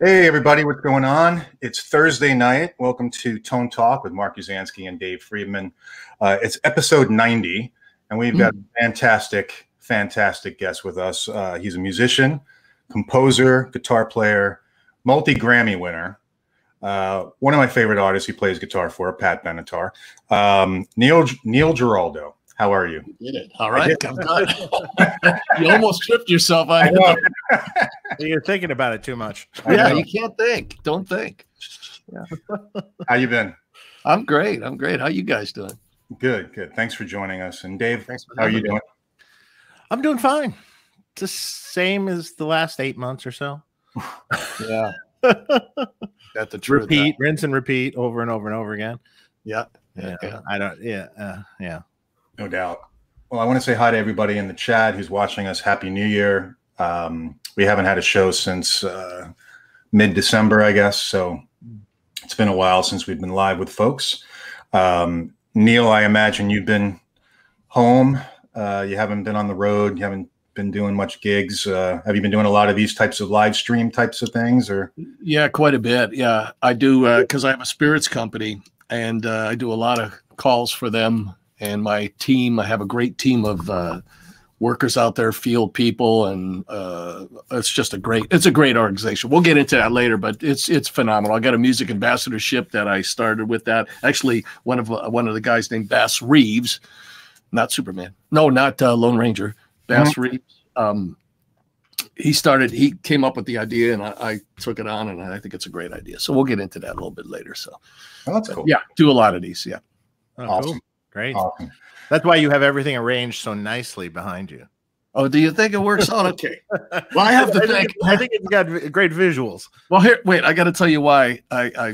Hey, everybody, what's going on? It's Thursday night. Welcome to Tone Talk with Mark Huzansky and Dave Friedman. Uh, it's episode 90, and we've got a fantastic, fantastic guest with us. Uh, he's a musician, composer, guitar player, multi Grammy winner. Uh, one of my favorite artists he plays guitar for, Pat Benatar. Um, Neil Neil Giraldo. How are you? You did it. All right. I'm good. you almost tripped yourself. I You're thinking about it too much. Yeah, you can't think. Don't think. Yeah. How you been? I'm great. I'm great. How you guys doing? Good, good. Thanks for joining us. And Dave, Thanks for how are you having me. doing? I'm doing fine. It's the same as the last eight months or so. Yeah. That's the truth. repeat, rinse and repeat over and over and over again. Yeah. Yeah, Yeah. yeah. I don't. Yeah, uh, yeah. No doubt. Well, I want to say hi to everybody in the chat who's watching us. Happy New Year. Um, we haven't had a show since uh, mid December, I guess. So it's been a while since we've been live with folks. Um, Neil, I imagine you've been home. Uh, you haven't been on the road. You haven't been doing much gigs. Uh, have you been doing a lot of these types of live stream types of things or? Yeah, quite a bit. Yeah, I do because I have a spirits company and uh, I do a lot of calls for them and my team. I have a great team of uh, workers out there, field people, and uh, it's just a great. It's a great organization. We'll get into that later, but it's it's phenomenal. I got a music ambassadorship that I started with that. Actually, one of uh, one of the guys named Bass Reeves, not Superman. No, not uh, Lone Ranger. Bass Reeves. Um, he started he came up with the idea and I, I took it on and i think it's a great idea so we'll get into that a little bit later so Oh, that's cool. yeah do a lot of these yeah Oh, Awesome. cool. Great. Awesome. That's why you have everything arranged so nicely behind you. oh do you think it works out okay well i have to I think, I think it's got great visuals. well here wait i got to tell you why I, I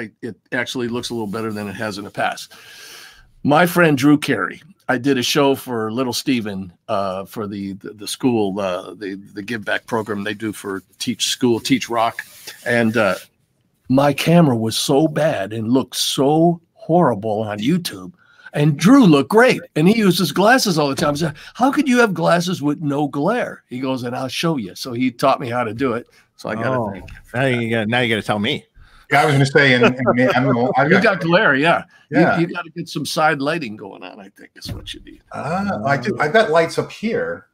i it actually looks a little better than it has in the past my friend drew carey i did a show for little steven uh, for the the, the school uh, the the give back program they do for teach school teach rock and uh, my camera was so bad and looked so horrible on YouTube. And Drew looked great. And he uses glasses all the time. I said, How could you have glasses with no glare? He goes, and I'll show you. So he taught me how to do it. So I got to Oh. thank Now you got. Now you got to tell me. Yeah, I was going to say, and, and I'm, the- I've you. got glare, yeah. You- Yeah. You, got to get some side lighting going on, I think is what you need. Ah, I do. I've got lights up here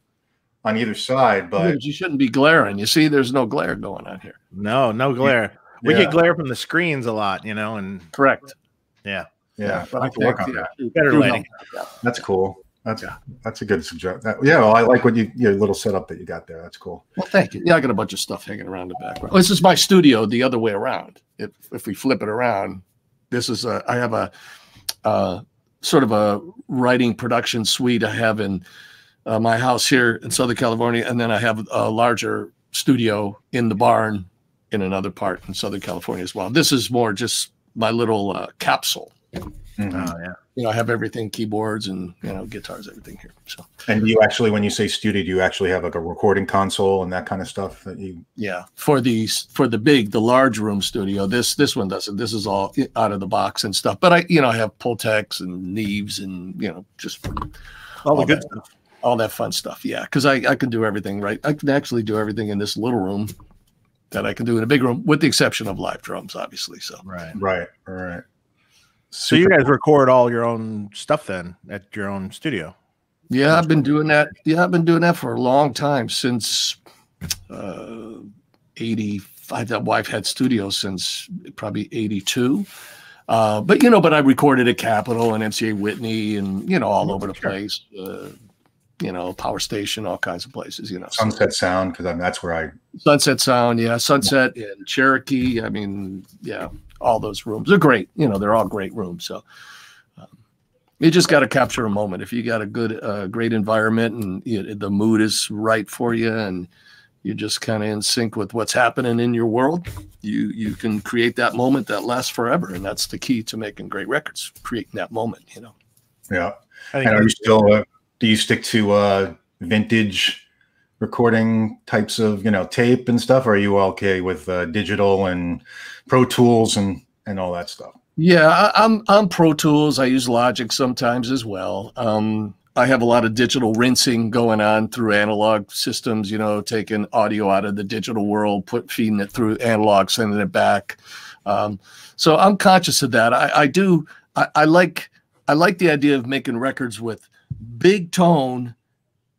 on either side, but But you shouldn't be glaring. You see, there's no glare going on here. No, no glare. We yeah, get glare from the screens a lot, you know, and Correct. yeah, yeah, But I have to work on that. Better lighting. That's cool. That's that's a good suggestion. That, yeah, well, I like what you your little setup that you got there. That's cool. Well, thank you. Yeah, I got a bunch of stuff hanging around the background. This is my studio the other way around. If if we flip it around, this is a I have a uh, sort of a writing production suite I have in uh, my house here in Southern California, and then I have a larger studio in the barn in another part in Southern California as well. This is more just my little uh, capsule. Mhm. oh yeah. You know, I have everything, keyboards and you know, guitars, everything here. So And you actually, when you say studio, do you actually have like a recording console and that kind of stuff that you? Yeah, for these for the big, the large room studio. This this one doesn't. This is all out of the box and stuff. But I, you know, I have Pultecs and Neves and you know just All the good that. stuff. all that fun stuff. Yeah, because I I can do everything right. I can actually do everything in this little room that I can do in a big room, with the exception of live drums, obviously. So Right. Right, right. So you guys record all your own stuff then at your own studio. yeah, I've been doing that. Yeah, I've been doing that for a long time since uh, eighty. five. That wife had studio since probably eighty two. Uh, but you know, but I recorded at Capitol and MCA Whitney and you know all over the Sure. place. Uh, you know, Power Station, all kinds of places. You know, So- Sunset Sound because I'm that's where I. Sunset Sound, yeah, Sunset in Cherokee. I mean, yeah, all those rooms are great. You know, they're all great rooms. So um, you just got to capture a moment. If you got a good, uh, great environment and you, the mood is right for you, and you're just kind of in sync with what's happening in your world, you you can create that moment that lasts forever, and that's the key to making great records. Creating that moment, you know. Yeah. I think And are you still? Uh, do you stick to uh, vintage recording types of you know tape and stuff? Or are you okay with uh, digital and Pro Tools and and all that stuff? Yeah, I, I'm I'm Pro Tools. I use Logic sometimes as well. Um, I have a lot of digital rinsing going on through analog systems. You know, taking audio out of the digital world, put feeding it through analog, sending it back. Um, so I'm conscious of that. I, I do. I, I like. I like the idea of making records with big tone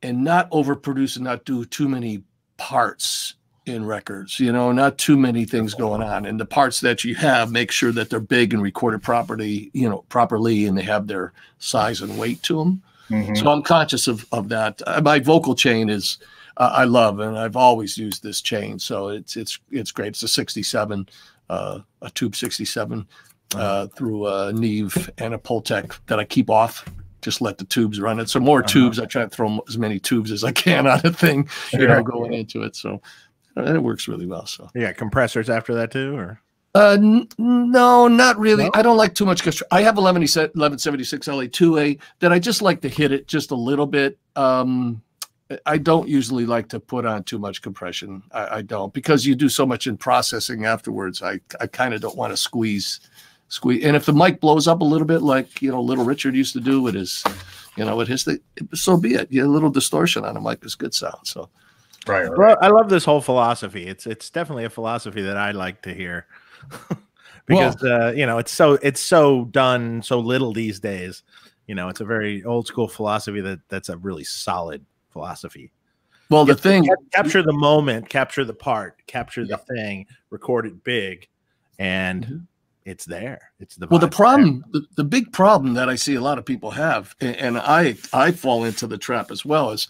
and not overproduce and not do too many parts in records you know not too many things going on. And the parts that you have make sure that they're big and recorded properly you know properly and they have their size and weight to them mm-hmm. so i'm conscious of, of that. Uh, my vocal chain is uh, i love and i've always used this chain so it's it's it's great. It's a 67 uh, a tube 67 uh, through a neve and a pultec that i keep off. Just let the tubes run it. So more uh-huh. tubes i try to throw as many tubes as i can on a thing you know going into it. So and it works really well. So yeah, compressors after that too, or uh, no, not really. No? I don't like too much. I have 11, 1176 LA2A that I just like to hit it just a little bit. Um, I don't usually like to put on too much compression. I, I don't because you do so much in processing afterwards. I, I kind of don't want to squeeze, squeeze. And if the mic blows up a little bit, like you know, Little Richard used to do with his, you know, with his thing, so be it. Yeah, a little distortion on a mic is good sound. So Right, right. Well, I love this whole philosophy. It's it's definitely a philosophy that I like to hear. because well, uh, you know, it's so it's so done so little these days. You know, it's a very old school philosophy that that's a really solid philosophy. Well, the thing capture the moment, capture the part, capture the thing, record it big, and mm-hmm. it's there. It's the well. The problem, the, the big problem that I see a lot of people have, and, and I I fall into the trap as well, is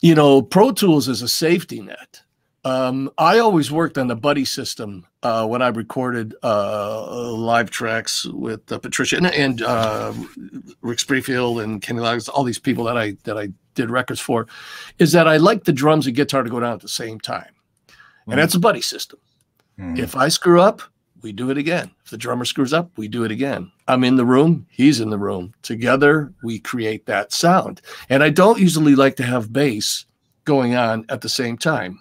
you know, Pro Tools is a safety net. Um, I always worked on the buddy system uh, when I recorded uh, live tracks with uh, Patricia and, and uh, Rick Springfield and Kenny Loggins, all these people that I that I did records for. Is that I like the drums and guitar to go down at the same time, mm. and that's a buddy system. Mm. If I screw up, we do it again. If the drummer screws up, we do it again. I'm in the room, he's in the room. Together, we create that sound. And I don't usually like to have bass going on at the same time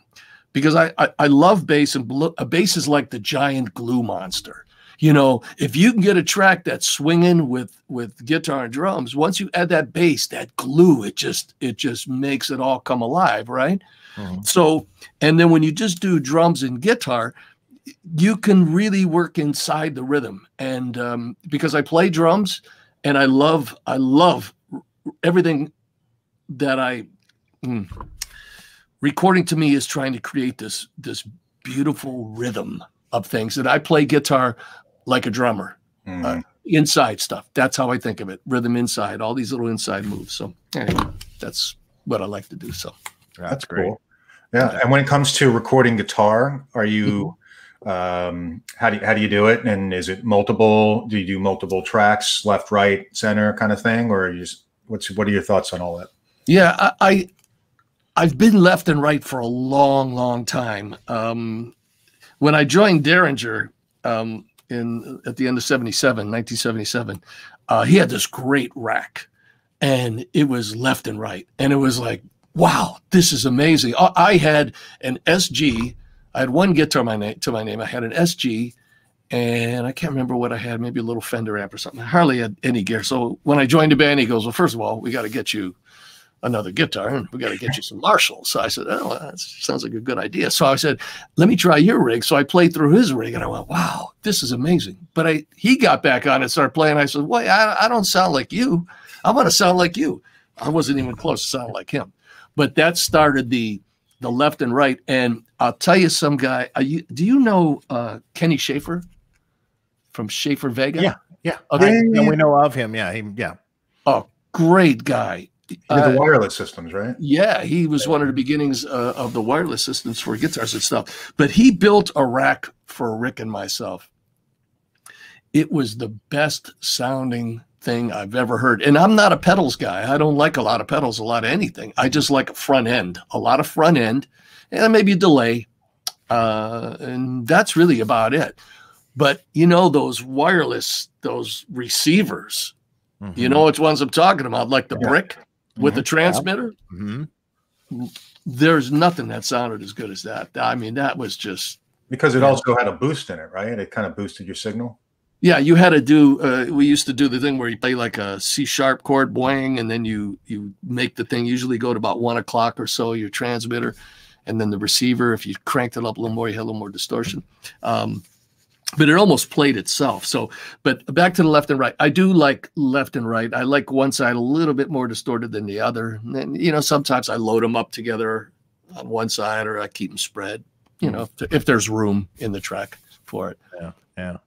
because I, I, I love bass and a bass is like the giant glue monster. You know, if you can get a track that's swinging with with guitar and drums, once you add that bass, that glue, it just it just makes it all come alive, right? Mm-hmm. So, and then when you just do drums and guitar, you can really work inside the rhythm. And um, because I play drums and I love, I love everything that I mm, recording to me is trying to create this this beautiful rhythm of things. And I play guitar like a drummer. Mm. Uh, inside stuff. That's how I think of it. Rhythm inside, all these little inside moves. So anyway, that's what I like to do. So that's, that's great. Cool. Yeah. And when it comes to recording guitar, are you mm-hmm um, how do you, how do you do it? And is it multiple? Do you do multiple tracks, left, right, center, kind of thing, or you just, what's what are your thoughts on all that? Yeah, I, I I've been left and right for a long, long time. Um, when I joined Derringer um, in at the end of 77, 1977, uh, he had this great rack and it was left and right. And it was like, wow, this is amazing. I had an SG I had one guitar my name to my name. I had an SG, and I can't remember what I had. Maybe a little Fender amp or something. I hardly had any gear. So when I joined the band, he goes, "Well, first of all, we got to get you another guitar, and we got to get you some Marshalls." So I said, "Oh, that sounds like a good idea." So I said, "Let me try your rig." So I played through his rig, and I went, "Wow, this is amazing." But I he got back on and started playing. I said, "Wait, I, I don't sound like you. I want to sound like you." I wasn't even close to sound like him. But that started the the left and right. And I'll tell you, some guy. You, do you know uh, Kenny Schaffer from Schaffer Vega? Yeah, yeah. Okay, yeah, we know of him. Yeah, he, yeah. Oh, great guy. Uh, the wireless systems, right? Yeah, he was one of the beginnings uh, of the wireless systems for guitars and stuff. But he built a rack for Rick and myself. It was the best sounding thing I've ever heard. And I'm not a pedals guy. I don't like a lot of pedals, a lot of anything. I just like front end, a lot of front end, and maybe a delay. Uh, and that's really about it. But you know, those wireless, those receivers, mm-hmm. you know which ones I'm talking about, like the yeah. brick with mm-hmm. the transmitter. Mm-hmm. There's nothing that sounded as good as that. I mean, that was just because it also had a boost in it, right? It kind of boosted your signal. Yeah, you had to do. Uh, we used to do the thing where you play like a C sharp chord, boing, and then you you make the thing usually go to about one o'clock or so. Your transmitter, and then the receiver. If you cranked it up a little more, you had a little more distortion. Um, but it almost played itself. So, but back to the left and right. I do like left and right. I like one side a little bit more distorted than the other. And then, you know, sometimes I load them up together on one side or I keep them spread. You know, if, if there's room in the track for it. Yeah, yeah.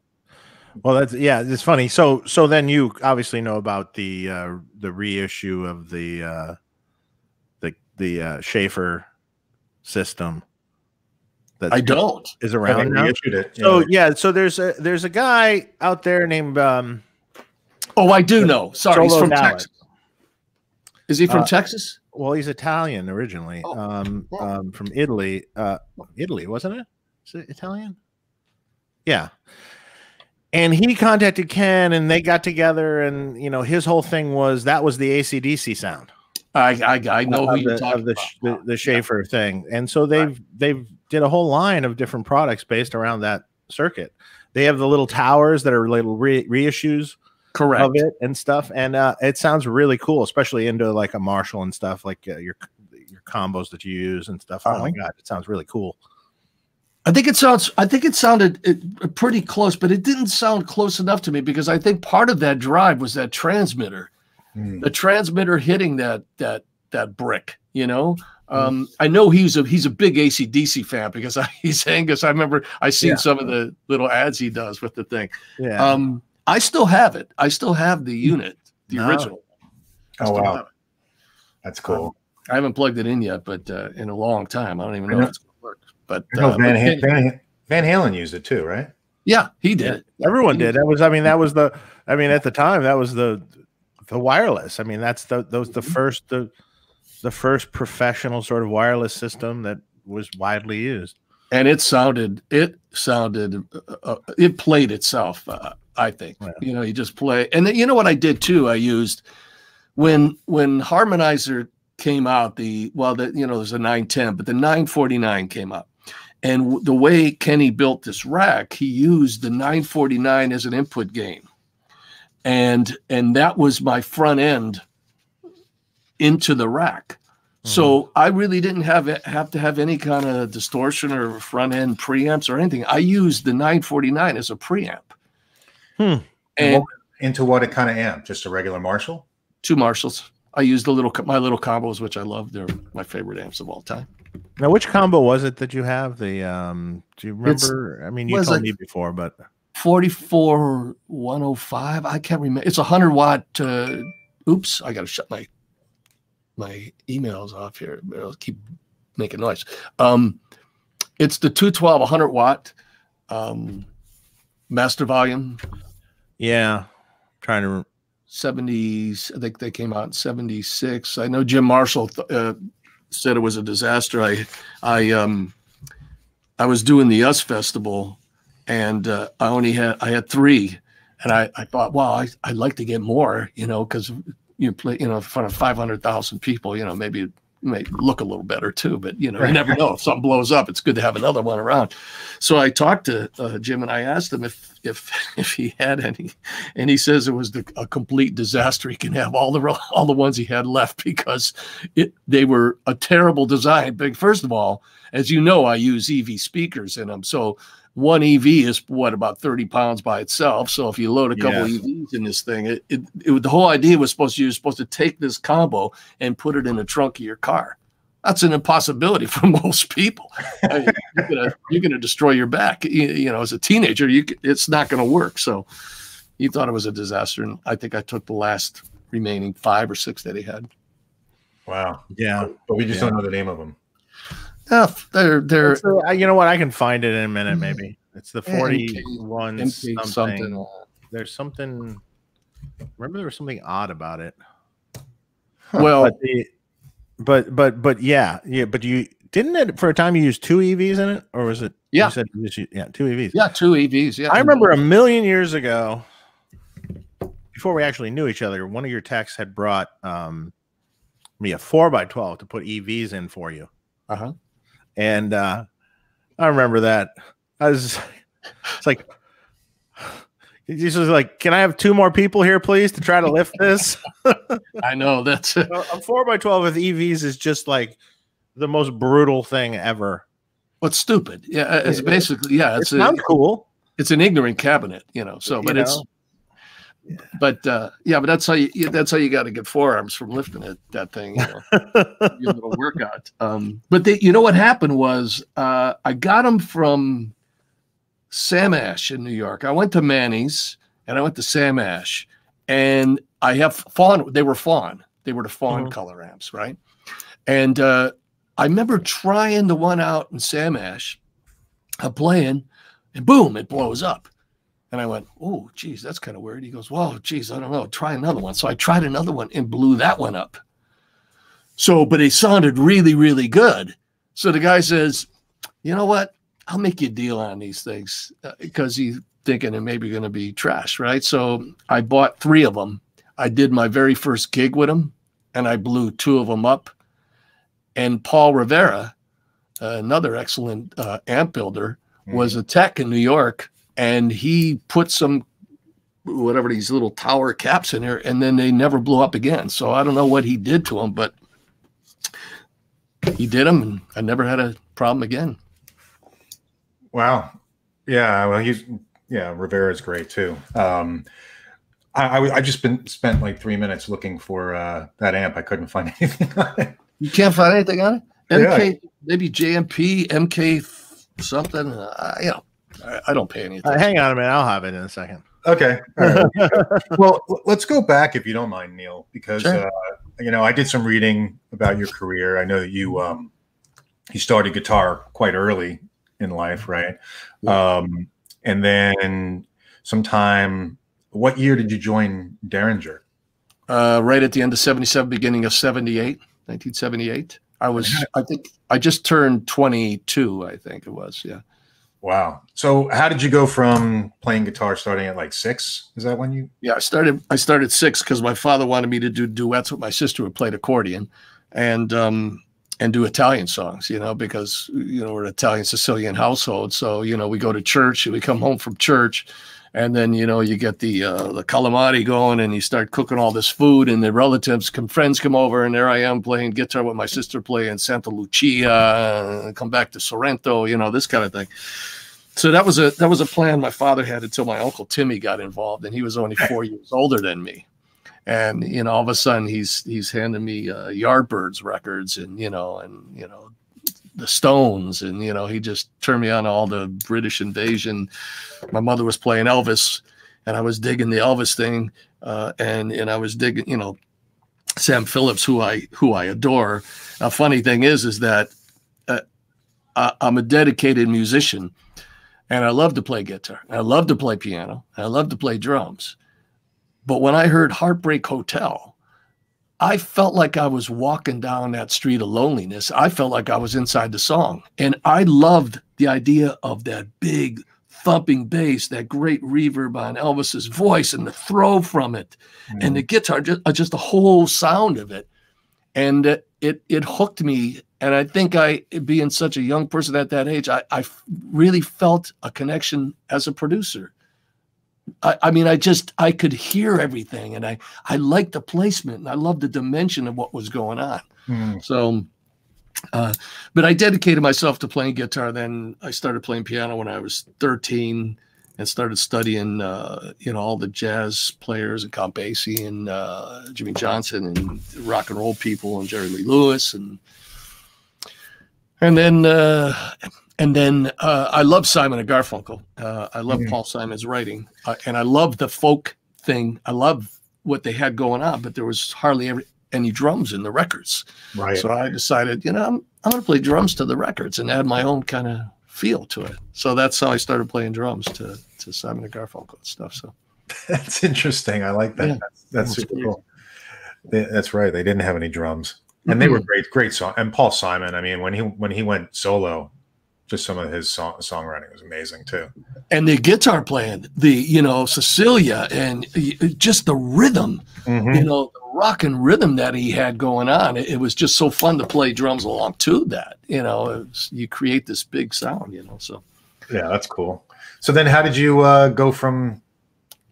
Well, that's yeah, it's funny. So so then you obviously know about the uh the reissue of the uh the the uh Schaffer system. That I don't is around now. It, so yeah. yeah, so there's a there's a guy out there named um Oh, I do know. Sorry, he's from Dallas. Texas. Is he from uh, Texas? Well, he's Italian originally. Oh. Um, um from Italy. Uh Italy, wasn't it? Is it Italian? Yeah and he contacted Ken and they got together and you know his whole thing was that was the ACDC sound. I I, I know who you're talking of the, about. the, the Schaffer yeah. thing. And so they've right. they've did a whole line of different products based around that circuit. They have the little towers that are little re- reissues correct of it and stuff and uh, it sounds really cool especially into like a Marshall and stuff like uh, your your combos that you use and stuff. Oh uh-huh. my god, it sounds really cool. I think it sounds. I think it sounded it, pretty close, but it didn't sound close enough to me because I think part of that drive was that transmitter, mm. the transmitter hitting that that that brick. You know, hmm. um, mm. I know he's a he's a big ACDC fan because I, he's Angus. I remember I seen yeah. some of the little ads he does with the thing. Yeah. Um, I still have it. I still have the unit, the no. original. Oh wow, that's cool. Um, I haven't plugged it in yet, but uh, in a long time, I don't even know. If it's going to work. but uh, Van, but Van, Van, Halen used it too, right? Yeah, he did. Everyone did. That was, I mean, that was the, I mean, at the time, that was the, the wireless. I mean, that's the those the first the, the first professional sort of wireless system that was widely used. And it sounded, it sounded, uh, uh it played itself. Uh, I think yeah. you know, you just play, and you know what I did too. I used when when Harmonizer came out. The well, the you know, there's a 910, but the 949 came out. And the way Kenny built this rack, he used the 949 as an input gain. And and that was my front end into the rack. Mm-hmm. So I really didn't have have to have any kind of distortion or front end preamps or anything. I used the 949 as a preamp. Hmm. And into what it kind of amp? Just a regular Marshall? Two Marshalls. I used the little my little combos, which I love. They're my favorite amps of all time. Now, which combo was it that you have? The um, do you remember? It's, I mean, you told me before, but 44 105. I can't remember. It's a hundred watt. Uh, oops, I got to shut my my emails off here. I'll keep making noise. Um, it's the 212 100 watt um, master volume. Yeah, I'm trying to 70s. I think they came out in 76. I know Jim Marshall uh, said it was a disaster. I, I, um, I was doing the US Festival, and uh, I only had I had three, and I, I thought, wow, I, I'd like to get more, you know, because you play, you know, in front of 500,000 people, you know, maybe it may look a little better too, but you know, you never know if something blows up. It's good to have another one around. So I talked to uh, Jim and I asked him if if if he had any, and he says it was the, a complete disaster. He can have all the all the ones he had left because it they were a terrible design. But first of all, as you know, I use EV speakers in them, so one EV is what about 30 pounds by itself. So if you load a couple yeah. EVs in this thing, it, it, it, the whole idea was supposed to you're supposed to take this combo and put it in the trunk of your car. That's an impossibility for most people. I mean, you're, gonna, you're gonna destroy your back. You, you know, as a teenager, you it's not gonna work. So he thought it was a disaster, and I think I took the last remaining five or six that he had. Wow. Yeah, but we just yeah. don't know the name of them. Yeah, they're they're. A, you know what? I can find it in a minute. Maybe it's the forty-one something. something. There's something. Remember, there was something odd about it. Well, but, the, but but but yeah, yeah. But you didn't it for a time you used two EVs in it, or was it? Yeah, you said you yeah, two EVs. Yeah, two EVs. Yeah, I remember a million years ago, before we actually knew each other, one of your techs had brought um, me a four by twelve to put EVs in for you. Uh huh. And uh, I remember that. I was, it's like, He's just like, can I have two more people here, please, to try to lift this? I know that's a four by twelve with EVs is just like the most brutal thing ever. What's stupid? Yeah, it's basically yeah. It's it sounds cool. It's an ignorant cabinet, you know. So, but you it's, yeah. but uh, yeah, but that's how you that's how you got to get forearms from lifting it that thing. You know, your little workout. Um, but they, you know what happened was uh, I got them from Sam Ash in New York. I went to Manny's and I went to Sam Ash, and I have fawn. They were fawn. They were the fawn mm-hmm. color amps, right? And uh, I remember trying the one out in Sam Ash. I'm playing, and boom, it blows up. And I went, oh, geez, that's kind of weird. He goes, well, geez, I don't know. Try another one. So I tried another one and blew that one up. So, but it sounded really, really good. So the guy says, you know what? I'll make you a deal on these things because uh, he's thinking it may be going to be trash, right? So I bought three of them. I did my very first gig with them, and I blew two of them up. And Paul Rivera, uh, another excellent uh, amp builder, mm-hmm. was a tech in New York, and he put some whatever these little tower caps in there, and then they never blew up again. So I don't know what he did to them, but he did them, and I never had a problem again. Wow. Yeah. Well, he's yeah. Rivera's great too. Um, I, I, I just been spent like three minutes looking for uh, that amp. I couldn't find anything on it. You can't find anything on it. MK yeah. maybe JMP MK something. Uh, you know, I, I, don't pay anything. Uh, hang on a minute. I'll have it in a second. Okay. Right. well, let's go back if you don't mind, Neil, because sure. uh, you know I did some reading about your career. I know that you um, you started guitar quite early in life, right? Yeah. Um, and then sometime, what year did you join Derringer? Uh, right at the end of 77, beginning of 78, 1978. I was, I think, I just turned 22, I think it was. Yeah. Wow. So how did you go from playing guitar starting at like six? Is that when you? Yeah, I started, I started six because my father wanted me to do duets with my sister who played accordion. And, um, and do Italian songs, you know, because you know we're an Italian Sicilian household. So you know we go to church, we come home from church, and then you know you get the uh, the calamari going, and you start cooking all this food, and the relatives, come friends come over, and there I am playing guitar with my sister playing Santa Lucia, and come back to Sorrento, you know, this kind of thing. So that was a that was a plan my father had until my uncle Timmy got involved, and he was only four years older than me and you know all of a sudden he's he's handing me uh, Yardbirds records and you know and you know the Stones and you know he just turned me on all the British invasion. My mother was playing Elvis, and I was digging the Elvis thing, uh, and and I was digging you know Sam Phillips, who I who I adore. A funny thing is is that uh, I, I'm a dedicated musician, and I love to play guitar. I love to play piano. I love to play drums but when I heard Heartbreak Hotel, I felt like I was walking down that street of loneliness. I felt like I was inside the song. And I loved the idea of that big thumping bass, that great reverb on Elvis's voice and the throw from it mm. and the guitar, just, uh, just the whole sound of it. And it, it, it hooked me. And I think I, being such a young person at that age, I, I really felt a connection as a producer I, I, mean, I just I could hear everything, and I I liked the placement, and I loved the dimension of what was going on. Mm. So, uh, but I dedicated myself to playing guitar. Then I started playing piano when I was thirteen, and started studying, uh, you know, all the jazz players and Count Basie and uh, Jimmy Johnson and rock and roll people and Jerry Lee Lewis and and then uh, and then uh, I love Simon and Garfunkel. Uh, I love mm-hmm. Paul Simon's writing, uh, and I love the folk thing. I love what they had going on, but there was hardly ever, any drums in the records. Right. So I decided, you know, I'm, I'm going to play drums to the records and add my own kind of feel to it. So that's how I started playing drums to to Simon and Garfunkel and stuff. So that's interesting. I like that. Yeah. That's, that's super cool. They, that's right. They didn't have any drums, and mm-hmm. they were great, great song. And Paul Simon. I mean, when he when he went solo, just some of his song songwriting was amazing too. And the guitar playing, the you know Cecilia, and just the rhythm, mm-hmm. you know, the rock and rhythm that he had going on. It, it, was just so fun to play drums along to that. You know, was, you create this big sound. You know, so yeah, that's cool. So then, how did you uh, go from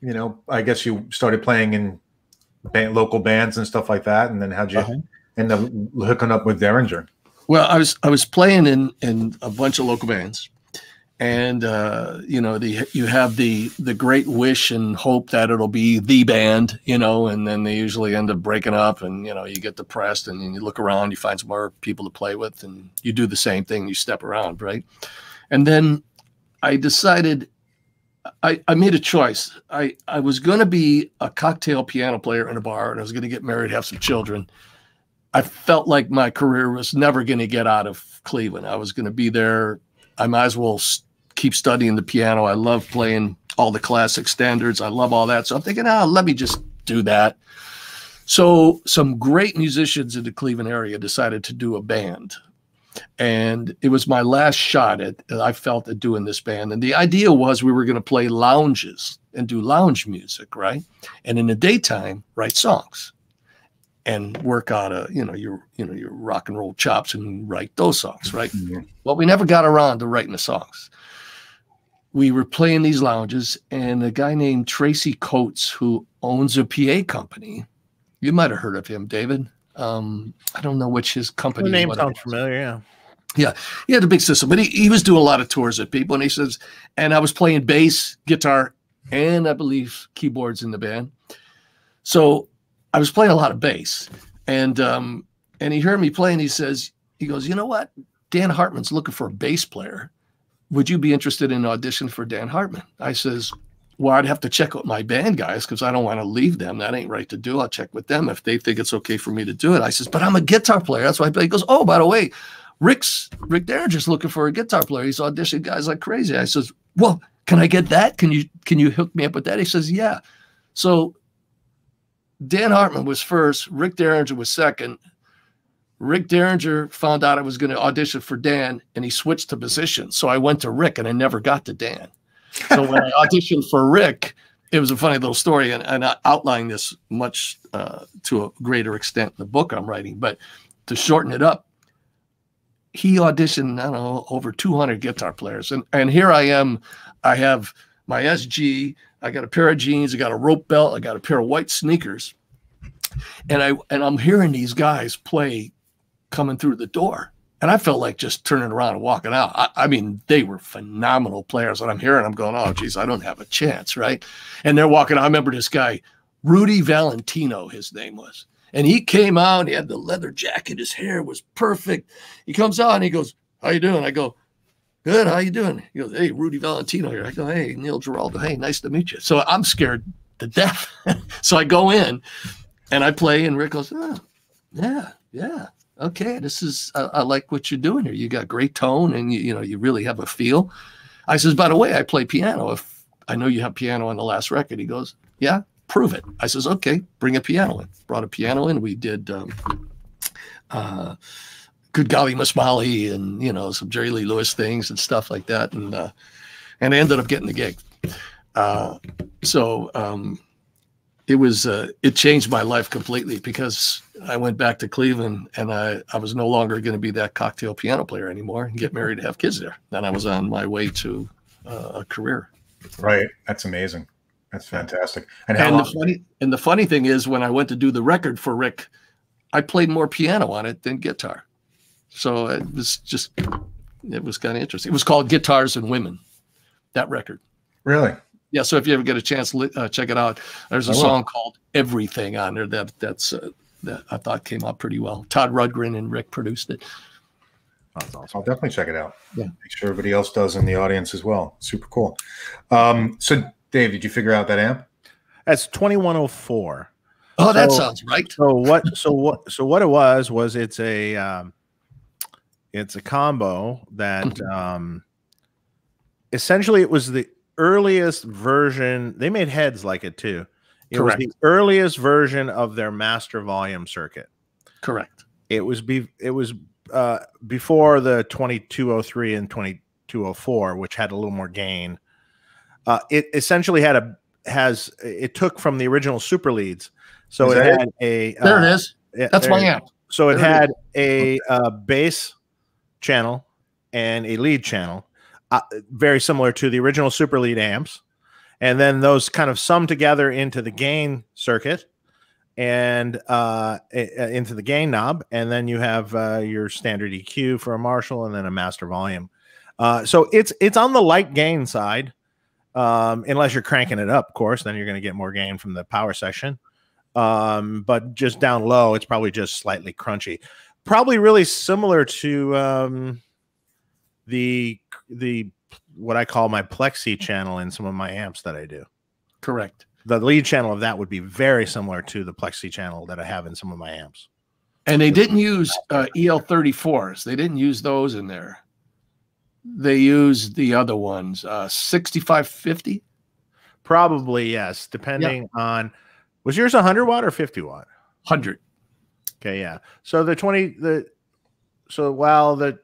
you know, I guess you started playing in band, local bands and stuff like that, and then how'd you Uh-huh. end up hooking up with Derringer? Well, I was I was playing in in a bunch of local bands, and uh, you know the you have the the great wish and hope that it'll be the band, you know, and then they usually end up breaking up, and you know you get depressed, and then you look around, you find some more people to play with, and you do the same thing, you step around, right? And then I decided. I, I made a choice. I, I was going to be a cocktail piano player in a bar and I was going to get married, have some children. I felt like my career was never going to get out of Cleveland. I was going to be there. I might as well keep studying the piano. I love playing all the classic standards. I love all that. So I'm thinking, ah, let me just do that. So some great musicians in the Cleveland area decided to do a band. And it was my last shot at I felt at doing this band. And the idea was we were going to play lounges and do lounge music, right? And in the daytime, write songs and work out a you know your you know your rock and roll chops and write those songs right Mhm. well we never got around to writing the songs we were playing these lounges and a guy named tracy coates who owns a pa company you might have heard of him david um, i don't know which his company The name sounds familiar. Yeah. Yeah. He had a big system but he, he was doing a lot of tours with people and he says and i was playing bass guitar and i believe keyboards in the band so i was playing a lot of bass and um and he heard me play and he says he goes you know what dan hartman's looking for a bass player would you be interested in audition for dan hartman i says well i'd have to check with my band guys because i don't want to leave them that ain't right to do i'll check with them if they think it's okay for me to do it i says but i'm a guitar player that's why i play he goes oh by the way Rick's Rick Derringer's looking for a guitar player. He's auditioning guys like crazy. I says, Well, can I get that? Can you can you hook me up with that? He says, Yeah. So Dan Hartman was first, Rick Derringer was second. Rick Derringer found out I was going to audition for Dan and he switched to positions. So I went to Rick and I never got to Dan. So when I auditioned for Rick, it was a funny little story, and, and I outline this much uh, to a greater extent in the book I'm writing. But to shorten it up, he auditioned, I don't know, over 200 guitar players. And, and here I am. I have my SG, I got a pair of jeans, I got a rope belt, I got a pair of white sneakers. And I and I'm hearing these guys play coming through the door. And I felt like just turning around and walking out. I, I mean, they were phenomenal players. And I'm hearing, I'm going, oh, geez, I don't have a chance, right? And they're walking. I remember this guy, Rudy Valentino, his name was. And he came out, he had the leather jacket, his hair was perfect. He comes out and he goes, How you doing? I go, Good, how you doing? He goes, Hey, Rudy Valentino here. I go, Hey, Neil Giraldo, hey, nice to meet you. So I'm scared to death. so I go in and I play, and Rick goes, oh, Yeah, yeah. Okay, this is I, I like what you're doing here. You got great tone and you, you know, you really have a feel. I says, by the way, I play piano. If I know you have piano on the last record, he goes, Yeah, prove it. I says, okay, bring a piano in. Brought a piano in. We did um, uh, Good Golly Miss Molly and, you know, some Jerry Lee Lewis things and stuff like that. And, uh, and I ended up getting the gig. Uh, so um, it was, uh, it changed my life completely because I went back to Cleveland and I, I was no longer going to be that cocktail piano player anymore and get married and have kids there. Then I was on my way to uh, a career. Right. That's amazing. That's fantastic. And how And the funny and the funny thing is, when I went to do the record for Rick, I played more piano on it than guitar. So it was just, it was kind of interesting. It was called Guitars and Women, that record. really? Yeah. So if you ever get a chance, li- uh, check it out. There's a I will. song called Everything on there that that's uh, that I thought came out pretty well. Todd Rundgren and Rick produced it. That's awesome. I'll definitely check it out. Yeah. Make sure everybody else does in the audience as well. Super cool. Um, so Dave, did you figure out that amp? That's 2104. Oh, that sounds right. So what? So what? So what it was was it's a um, it's a combo that um, essentially it was the earliest version. They made heads like it too. It Correct. was the earliest version of their master volume circuit. Correct. It was be it was uh, before the 2203 and 2204, which had a little more gain. Uh, it essentially had a has it took from the original super leads, so Is it that it? had a There uh, it is. That's my amp. So it There it had a uh, bass channel and a lead channel, uh, very similar to the original super lead amps. and then those kind of sum together into the gain circuit and uh, into the gain knob, and then you have uh, your standard EQ for a Marshall, and then a master volume. Uh, so it's it's on the light gain side, um, unless you're cranking it up, of course. Then you're going to get more gain from the power section. Um, but just down low, it's probably just slightly crunchy. Probably really similar to um, the the what I call my plexi channel in some of my amps that I do. Correct the lead channel of that would be very similar to the plexi channel that I have in some of my amps. And they didn't use uh, EL34s. They didn't use those in there. They used the other ones, uh, 6550. Probably yes, depending on. Was yours 100 watt or 50 watt? 100. Okay, yeah. So the 20 the so while the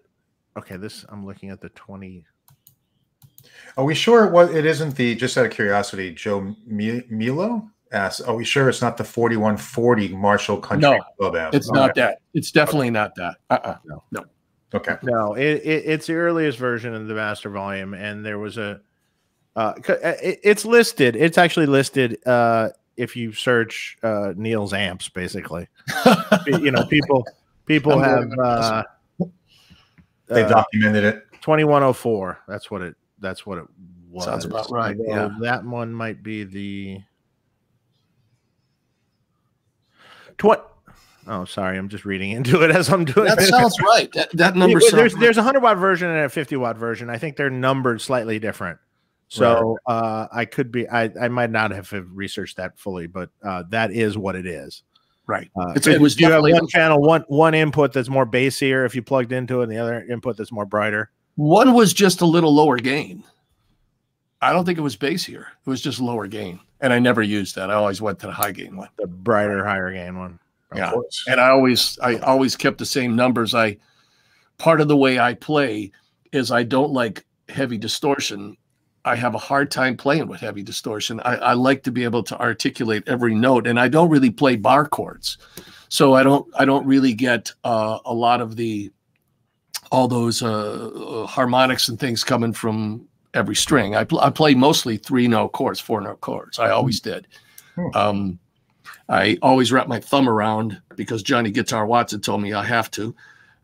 okay, this I'm looking at the 20 are we sure it was? It isn't the. Just out of curiosity, Joe Milo asks, "Are we sure it's not the forty-one forty Marshall Country no, Club amp?" It's okay. not that. It's definitely okay. not that. Uh. Uh-uh. No. No. Okay. No. It, it, it's the earliest version of the master volume, and there was a. Uh, it, it's listed. It's actually listed. Uh, if you search uh, Neil's amps, basically, you know, people people have. Uh, they documented it. Twenty one oh four. That's what it that's what it was. Sounds about right. yeah, that one might be the what. Oh, sorry, I'm just reading into it as I'm doing. That it. sounds right. That, that number. Yeah, there's right. there's a hundred watt version and a 50 watt version. I think they're numbered slightly different. So right. uh, I could be I, I might not have researched that fully, but uh, that is what it is. Right. Uh, it was you have one channel, one one input that's more bassier if you plugged into it, and the other input that's more brighter. One was just a little lower gain. I don't think it was bassier. It was just lower gain. And I never used that. I always went to the high gain one. The brighter, higher gain one. Yeah. And I always I always kept the same numbers. I part of the way I play is I don't like heavy distortion. I have a hard time playing with heavy distortion. I, I like to be able to articulate every note, and I don't really play bar chords, so I don't I don't really get uh, a lot of the all those uh, uh, harmonics and things coming from every string. I, pl- I play mostly three note chords, four note chords. I always hmm. did. Hmm. Um, I always wrap my thumb around because Johnny Guitar Watson told me I have to,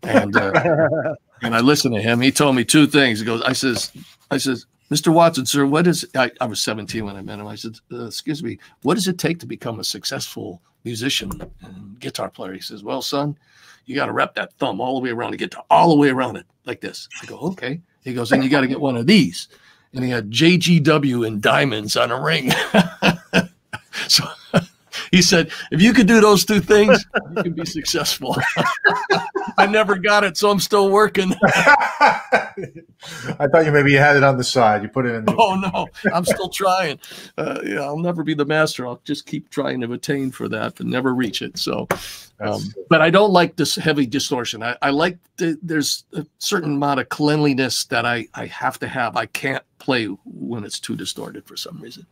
and uh, and I listen to him. He told me two things. He goes, I says, I says, Mr. Watson, sir, what is I, I was 17 when I met him. I said, uh, excuse me, what does it take to become a successful musician and guitar player? He says, well, son, you got to wrap that thumb all the way around to get to all the way around it like this. I go, okay. He goes, and you got to get one of these. And he had JGW and diamonds on a ring. so he said, if you could do those two things, you can be successful. I never got it, so I'm still working. I thought you maybe you had it on the side. You put it in. The- oh no, I'm still trying. Uh, yeah, I'll never be the master. I'll just keep trying to attain for that, but never reach it. So, um, but I don't like this heavy distortion. I, I like the, there's a certain amount of cleanliness that I I have to have. I can't play when it's too distorted for some reason.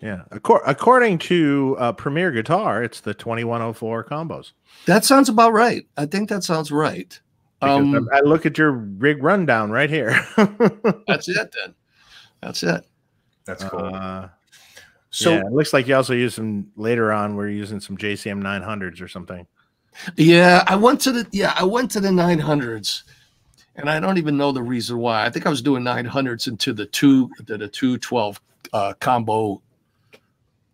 Yeah, according to uh, Premier Guitar, it's the 2104 combos. That sounds about right. I think that sounds right. Um, I look at your rig rundown right here. that's it then. That's it. That's cool. Uh, so yeah, it looks like you also use some later on. We're using some JCM 900s or something. Yeah, I went to the yeah I went to the 900s, and I don't even know the reason why. I think I was doing 900s into the two the, the 212 uh, combo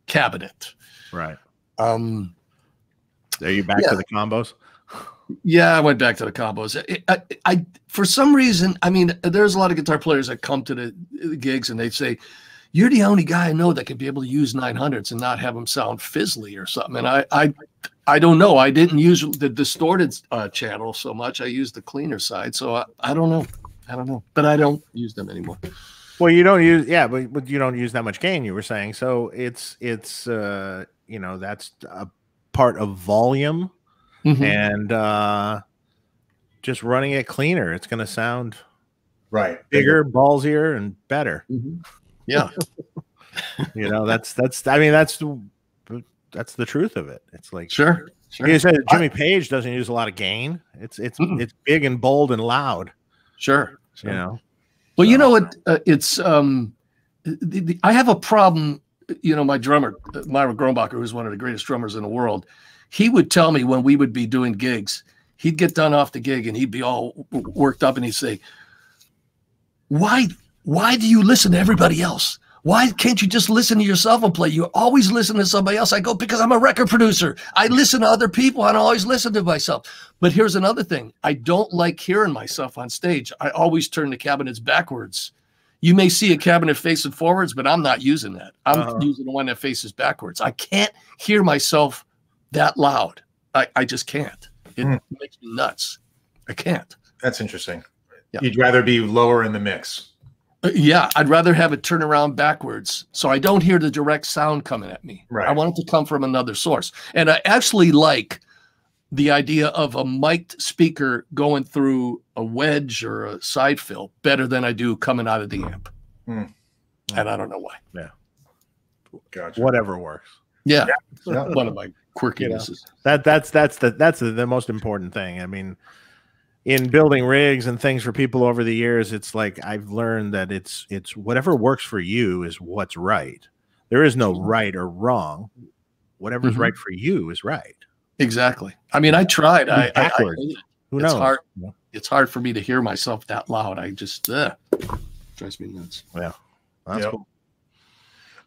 cabinet. Right. Um, Are you back yeah. to the combos? Yeah, I went back to the combos. I, I, I, for some reason, I mean, there's a lot of guitar players that come to the, the, gigs and they say, "You're the only guy I know that can be able to use 900s and not have them sound fizzly or something." And I, I, I don't know. I didn't use the distorted uh, channel so much. I used the cleaner side, so I, I don't know. I don't know, but I don't use them anymore. Well, you don't use yeah, but, but you don't use that much gain. You were saying so. It's it's uh you know that's a part of volume, mm-hmm. and uh just running it cleaner. It's going to sound right bigger, ballsier, and better. Mm-hmm. Yeah, you know that's that's I mean that's that's the truth of it. It's like sure. Sure. You said Jimmy Page doesn't use a lot of gain. It's it's mm it's big and bold and loud. Sure. sure. You know. Well, you know what? Uh, it's um, the, the, I have a problem. You know, my drummer, Myron Grombacher, who's one of the greatest drummers in the world, he would tell me when we would be doing gigs, he'd get done off the gig and he'd be all worked up and he'd say, Why, why do you listen to everybody else? Why can't you just listen to yourself and play? You always listen to somebody else. I go, because I'm a record producer. I listen to other people. I don't always listen to myself. But here's another thing I don't like hearing myself on stage. I always turn the cabinets backwards. You may see a cabinet facing forwards, but I'm not using that. I'm uh-huh. using the one that faces backwards. I can't hear myself that loud. I, I just can't. It mm. makes me nuts. I can't. That's interesting. Yeah. You'd rather be lower in the mix. Uh, yeah, I'd rather have it turn around backwards so I don't hear the direct sound coming at me. Right. I want it to come from another source. And I actually like the idea of a mic'd speaker going through a wedge or a side fill better than I do coming out of the amp. Mm. And I don't know why. Yeah. Gotcha. Whatever works. Yeah. yeah. One of my quirkinesses. You know, that that's that's the that's the, the most important thing. I mean, in building rigs and things for people over the years, it's like I've learned that it's it's whatever works for you is what's right. There is no right or wrong. Whatever's mm-hmm. right for you is right. Exactly. I mean, I tried. I, I, I Who knows? It's hard. It's hard for me to hear myself that loud. I just uh, drives me nuts. Yeah, that's yep. cool.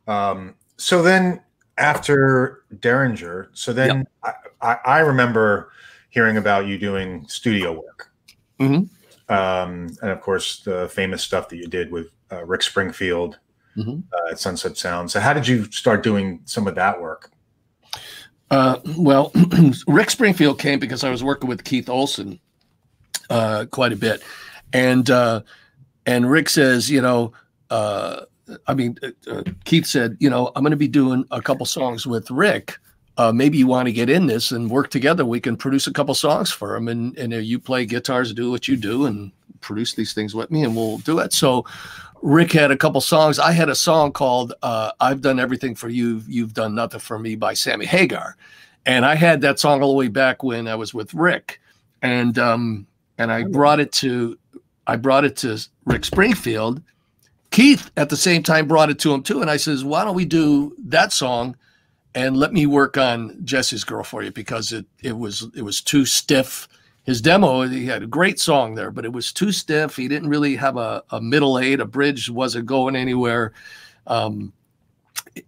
Um, so then after Derringer, so then yep. I, I, I remember hearing about you doing studio work. Mm-hmm. Um, and of course, the famous stuff that you did with uh, Rick Springfield mm-hmm. uh, at Sunset Sound. So, how did you start doing some of that work? Uh, well, Rick Springfield came because I was working with Keith Olsen uh, quite a bit, and uh, and Rick says, you know, uh, I mean, Keith said, you know, I'm going to be doing a couple songs with Rick uh, maybe you want to get in this and work together. We can produce a couple songs for him, and and you play guitars, do what you do, and produce these things with me, and we'll do it. So, Rick had a couple songs. I had a song called uh, "I've Done Everything for You, You've Done Nothing for Me" by Sammy Hagar, and I had that song all the way back when I was with Rick, and um, and I brought it to I brought it to Rick Springfield. Keith at the same time brought it to him too, and I says, "Why don't we do that song?" And let me work on Jessie's Girl for you because it it was it was too stiff. His demo, he had a great song there, but it was too stiff. He didn't really have a, a middle eight. A bridge wasn't going anywhere. Um,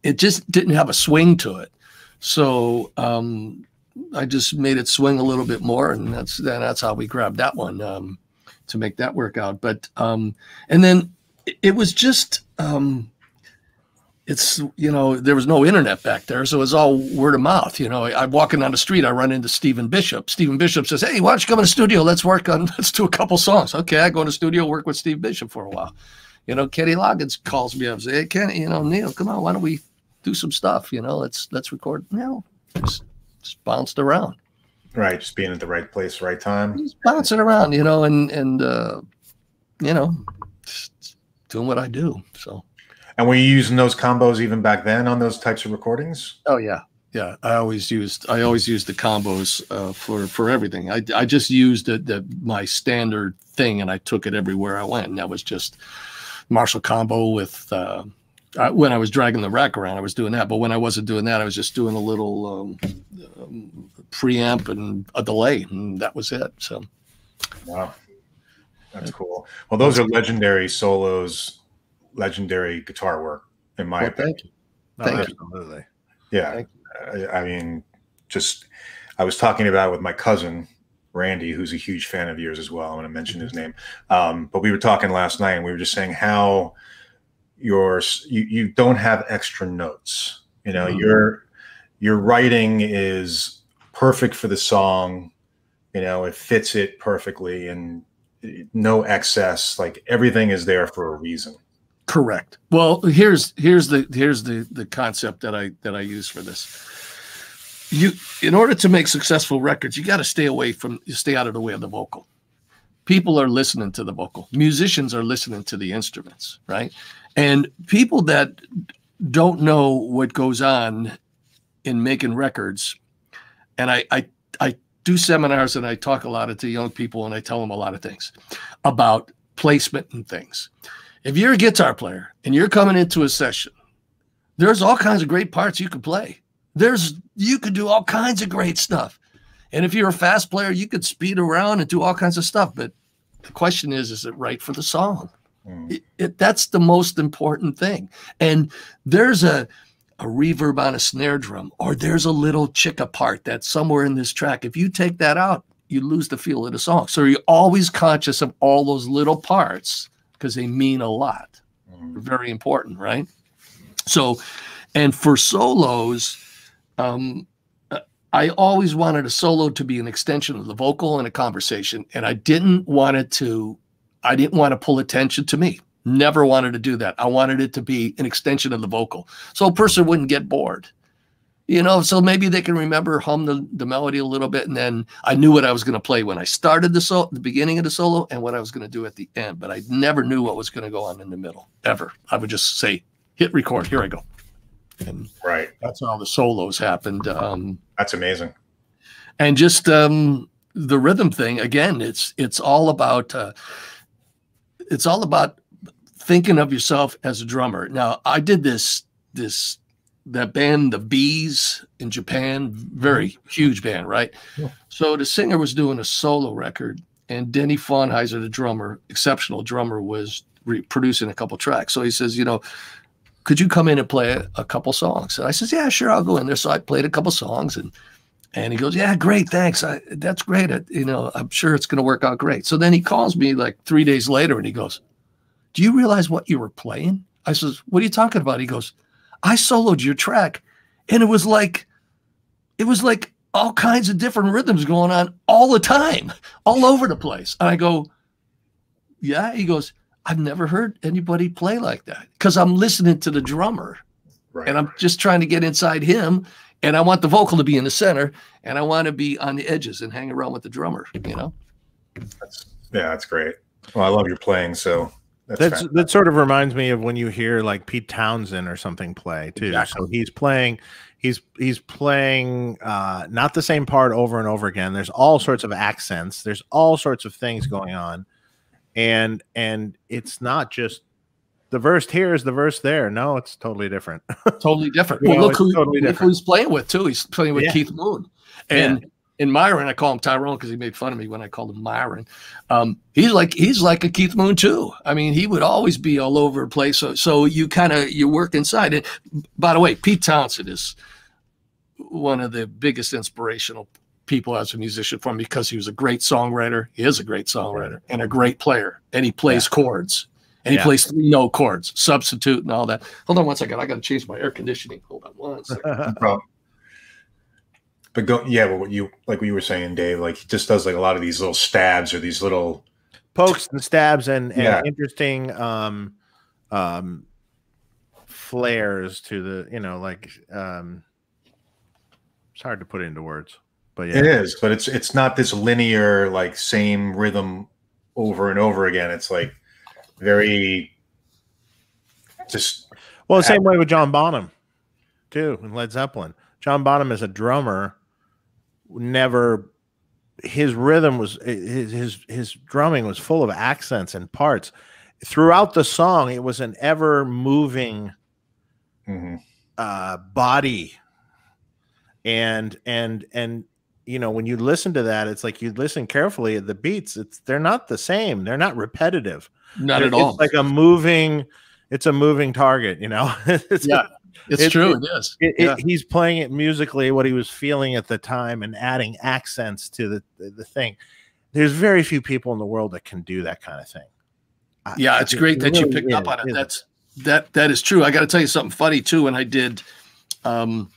it just didn't have a swing to it. So um, I just made it swing a little bit more, and that's that's how we grabbed that one um, to make that work out. But um, and then it, was just um, it's you know there was no internet back there so it was all word of mouth you know. I, am walking down the street i run into stephen bishop. Stephen bishop says hey why don't you come in the studio? Let's work on let's do a couple songs. Okay i go in the studio work with steve bishop for a while. You know kenny loggins calls me up and say hey kenny you know neil come on why don't we do some stuff you know? Let's let's record. You know just, just bounced around. Right just being at the right place right time. Just bouncing around you know and and uh you know doing what i do so and were you using those combos even back then on those types of recordings? Oh yeah, yeah. I always used I always used the combos uh, for for everything. I I just used the, the my standard thing, and I took it everywhere I went. And that was just Marshall combo with. Uh, I, when I was dragging the rack around, I was doing that. But when I wasn't doing that, I was just doing a little um, um, preamp and a delay, and that was it. So, wow, that's cool. Well, those are legendary solos legendary guitar work, in my well, opinion. Thank you. thank absolutely. You. Yeah. You. I, I mean, just I was talking about with my cousin Randy, who's a huge fan of yours as well. I'm going to mention his mm-hmm. name. Um, but we were talking last night, and we were just saying how your you, you don't have extra notes. You know, mm-hmm. your your writing is perfect for the song. You know, it fits it perfectly, and no excess. Like everything is there for a reason. Correct. Well, here's here's the here's the the concept that I that I use for this. You in order to make successful records, you got to stay away from you stay out of the way of the vocal. People are listening to the vocal. Musicians are listening to the instruments, right? And people that don't know what goes on in making records, and I I I do seminars and I talk a lot to young people and I tell them a lot of things about placement and things if you're a guitar player and you're coming into a session, there's all kinds of great parts you could play. There's you could do all kinds of great stuff. And if you're a fast player, you could speed around and do all kinds of stuff. But the question is, is it right for the song? Mm. It, it, that's the most important thing. And there's a a reverb on a snare drum, or there's a little chicka part that's somewhere in this track. If you take that out, you lose the feel of the song. So you're always conscious of all those little parts because they mean a lot. They're very important, right? So, and for solos, um, I always wanted a solo to be an extension of the vocal and a conversation, and I didn't want it to. I didn't want to pull attention to me. Never wanted to do that. I wanted it to be an extension of the vocal, so a person wouldn't get bored. You know, so maybe they can remember hum the, the melody a little bit, and then I knew what I was going to play when I started the solo, the beginning of the solo, and what I was going to do at the end. But I never knew what was going to go on in the middle ever. I would just say, "Hit record." Here I go. And right. That's how the solos happened. Um, that's amazing. And just um, the rhythm thing again. It's it's all about uh, it's all about thinking of yourself as a drummer. Now I did this this that band the B'z in japan very mm-hmm. huge band right yeah. so the singer was doing a solo record and denny Fongheiser, the drummer exceptional drummer was producing a couple tracks so he says you know could you come in and play a, a couple songs? And I says, yeah, sure, I'll go in there. So I played a couple songs and and he goes, yeah, great, thanks. I, that's great. I, you know, I'm sure it's going to work out great. So then he calls me like three days later and he goes, do you realize what you were playing? I says, what are you talking about? He goes, I soloed your track and it was like, it was like all kinds of different rhythms going on all the time, all over the place. And I go, yeah. He goes, I've never heard anybody play like that because I'm listening to the drummer right. and I'm just trying to get inside him. And I want the vocal to be in the center and I want to be on the edges and hang around with the drummer, you know? That's, yeah, that's great. Well, I love your playing. So that's, that's that sort of reminds me of when you hear like Pete Townshend or something play too. Exactly. So he's playing, he's he's playing uh, not the same part over and over again. There's all sorts of accents. There's all sorts of things going on and and it's not just the verse here is the verse there. No, it's totally different. totally different. well, know, look, who, totally look who he's playing with too. He's playing with yeah. Keith Moon, and yeah. In Myron, I call him Tyrone because he made fun of me when I called him Myron. Um, he's like he's like a Keith Moon too. I mean, he would always be all over the place. So so you kind of you work inside it. By the way, Pete Townshend is one of the biggest inspirational people as a musician for me because he was a great songwriter. He is a great songwriter and a great player, and he plays yeah. chords. And he yeah. plays three note chords, substitute, and all that. Hold on one second. I got to change my air conditioning. Hold on one second. but go, yeah, but what you like what you were saying, Dave, like he just does like a lot of these little stabs or these little pokes and stabs and, and yeah. interesting um um flares to the you know like um it's hard to put into words but yeah. It is, but it's it's not this linear like same rhythm over and over again. It's like very just well the same way with John Bonham too in Led Zeppelin. John Bonham is a drummer never his rhythm was his his his drumming was full of accents and parts. Throughout the song it was an ever moving mm-hmm. uh, body. And and and you know when you listen to that it's like you listen carefully at the beats it's they're not the same. They're not repetitive. Not it, at all. it's like a moving it's a moving target you know? It's, yeah it's it, true it, it is. it, yeah. he's playing it musically what he was feeling at the time and adding accents to the, the, the thing. There's very few people in the world that can do that kind of thing. Yeah it's great that really you picked up on it. that's that that is true. I got to tell you something funny too when i did um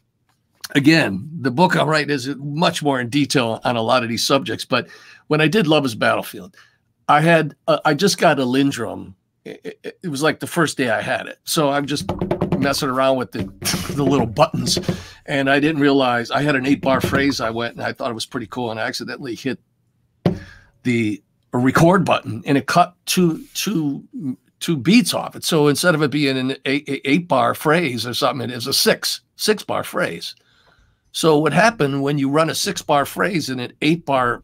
again, the book I'm writing is much more in detail on a lot of these subjects. But when I did Love is Battlefield, I had uh, I just got a LinnDrum. It, it, it, was like the first day I had it, so I'm just messing around with the the little buttons, and I didn't realize I had an eight bar phrase. I went and I thought it was pretty cool, and I accidentally hit the record button, and it cut two two two beats off it. So instead of it being an eight, eight bar phrase or something, it is a six six bar phrase. So what happened when you run a six bar phrase in an eight bar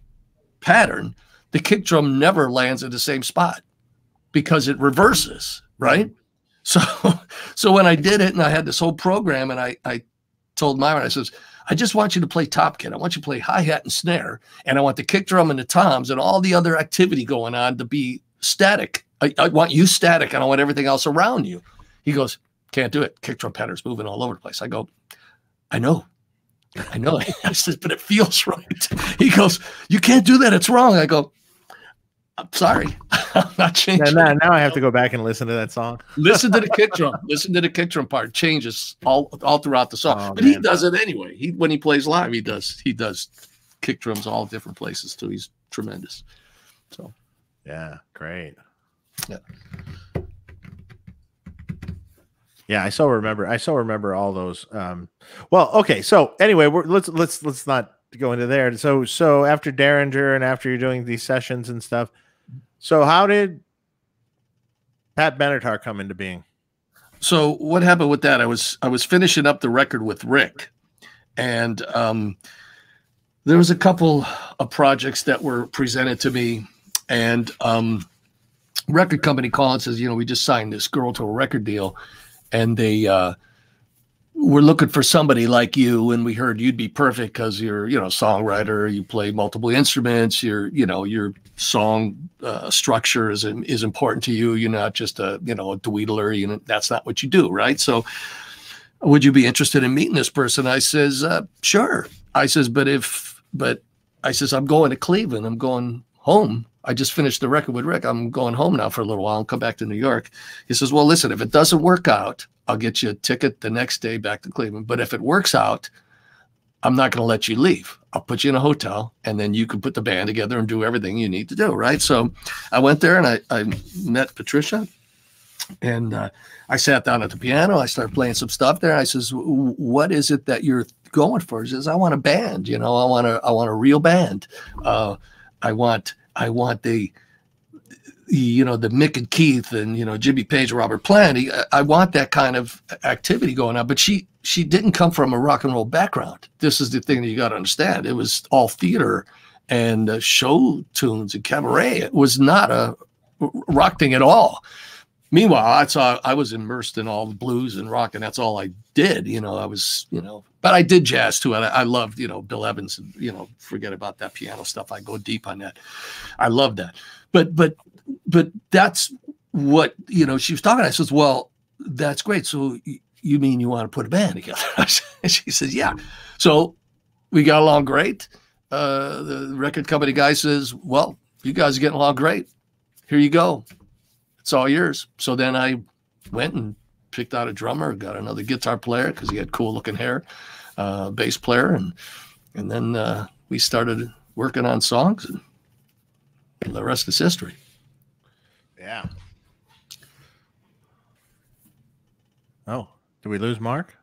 pattern, the kick drum never lands in the same spot because it reverses. right? So, so when I did it and I had this whole program and I, I told Myron, I says, I just want you to play top kit. I want you to play hi hat and snare, and I want the kick drum and the toms and all the other activity going on to be static. I, I want you static, and I want everything else around you. He goes, can't do it. Kick drum patterns moving all over the place. I go, I know. I know. I says, but it feels right. He goes, You can't do that. It's wrong. I go, I'm sorry. I'm not changing. Now, now, now, I have to go back and listen to that song. listen to the kick drum. Listen to the kick drum part. Changes all all throughout the song. Oh, but man. he does it anyway. He when he plays live, he does he does kick drums all different places too. He's tremendous. So yeah, great. Yeah. Yeah, I still remember. I still remember all those. Um, well, okay. So anyway, we're, let's let's let's not go into there. So so after Derringer and after you're doing these sessions and stuff, so how did Pat Benatar come into being? So what happened with that? I was I was finishing up the record with Rick, and um, there was a couple of projects that were presented to me, and um, record company called and says, you know, we just signed this girl to a record deal and they uh, were looking for somebody like you. And we heard you'd be perfect because you're, you know, songwriter. You play multiple instruments. Your, you know, your song uh, structure is is important to you. You're not just a, you know, a dweedler. You know, that's not what you do, right? So, would you be interested in meeting this person? I says, uh, sure. I says, but if, but I says, I'm going to Cleveland. I'm going home I just finished the record with Rick. I'm going home now for a little while and come back to New York. He says, Well, listen, if it doesn't work out, I'll get you a ticket the next day back to Cleveland. But if it works out, I'm not going to let you leave. I'll put you in a hotel and then you can put the band together and do everything you need to do. Right. So I went there and I, I met Patricia and uh, I sat down at the piano. I started playing some stuff there. I says, "What is it that you're going for?" He says, "I want a band. You know, I want a I want a real band. Uh, I want I want the you know the Mick and Keith and you know Jimmy Page, Robert Plant. I want that kind of activity going on. But she she didn't come from a rock and roll background. This is the thing that you got to understand. It was all theater and uh, show tunes and cabaret. It was not a rock thing at all. Meanwhile, I saw I was immersed in all the blues and rock, and that's all I did. You know, I was, you know, but I did jazz too. I, I loved, you know, Bill Evans, and you know, forget about that piano stuff. I go deep on that. I love that. But but but that's what you know. She was talking. I says, well, that's great. So you mean you want to put a band together? she says, yeah. So we got along great. Uh, the record company guy says, well, you guys are getting along great. Here you go it's all yours. So then I went and picked out a drummer, got another guitar player because he had cool looking hair, uh, bass player, and and then uh, we started working on songs, and, and the rest is history. Yeah. Oh, did we lose Mark?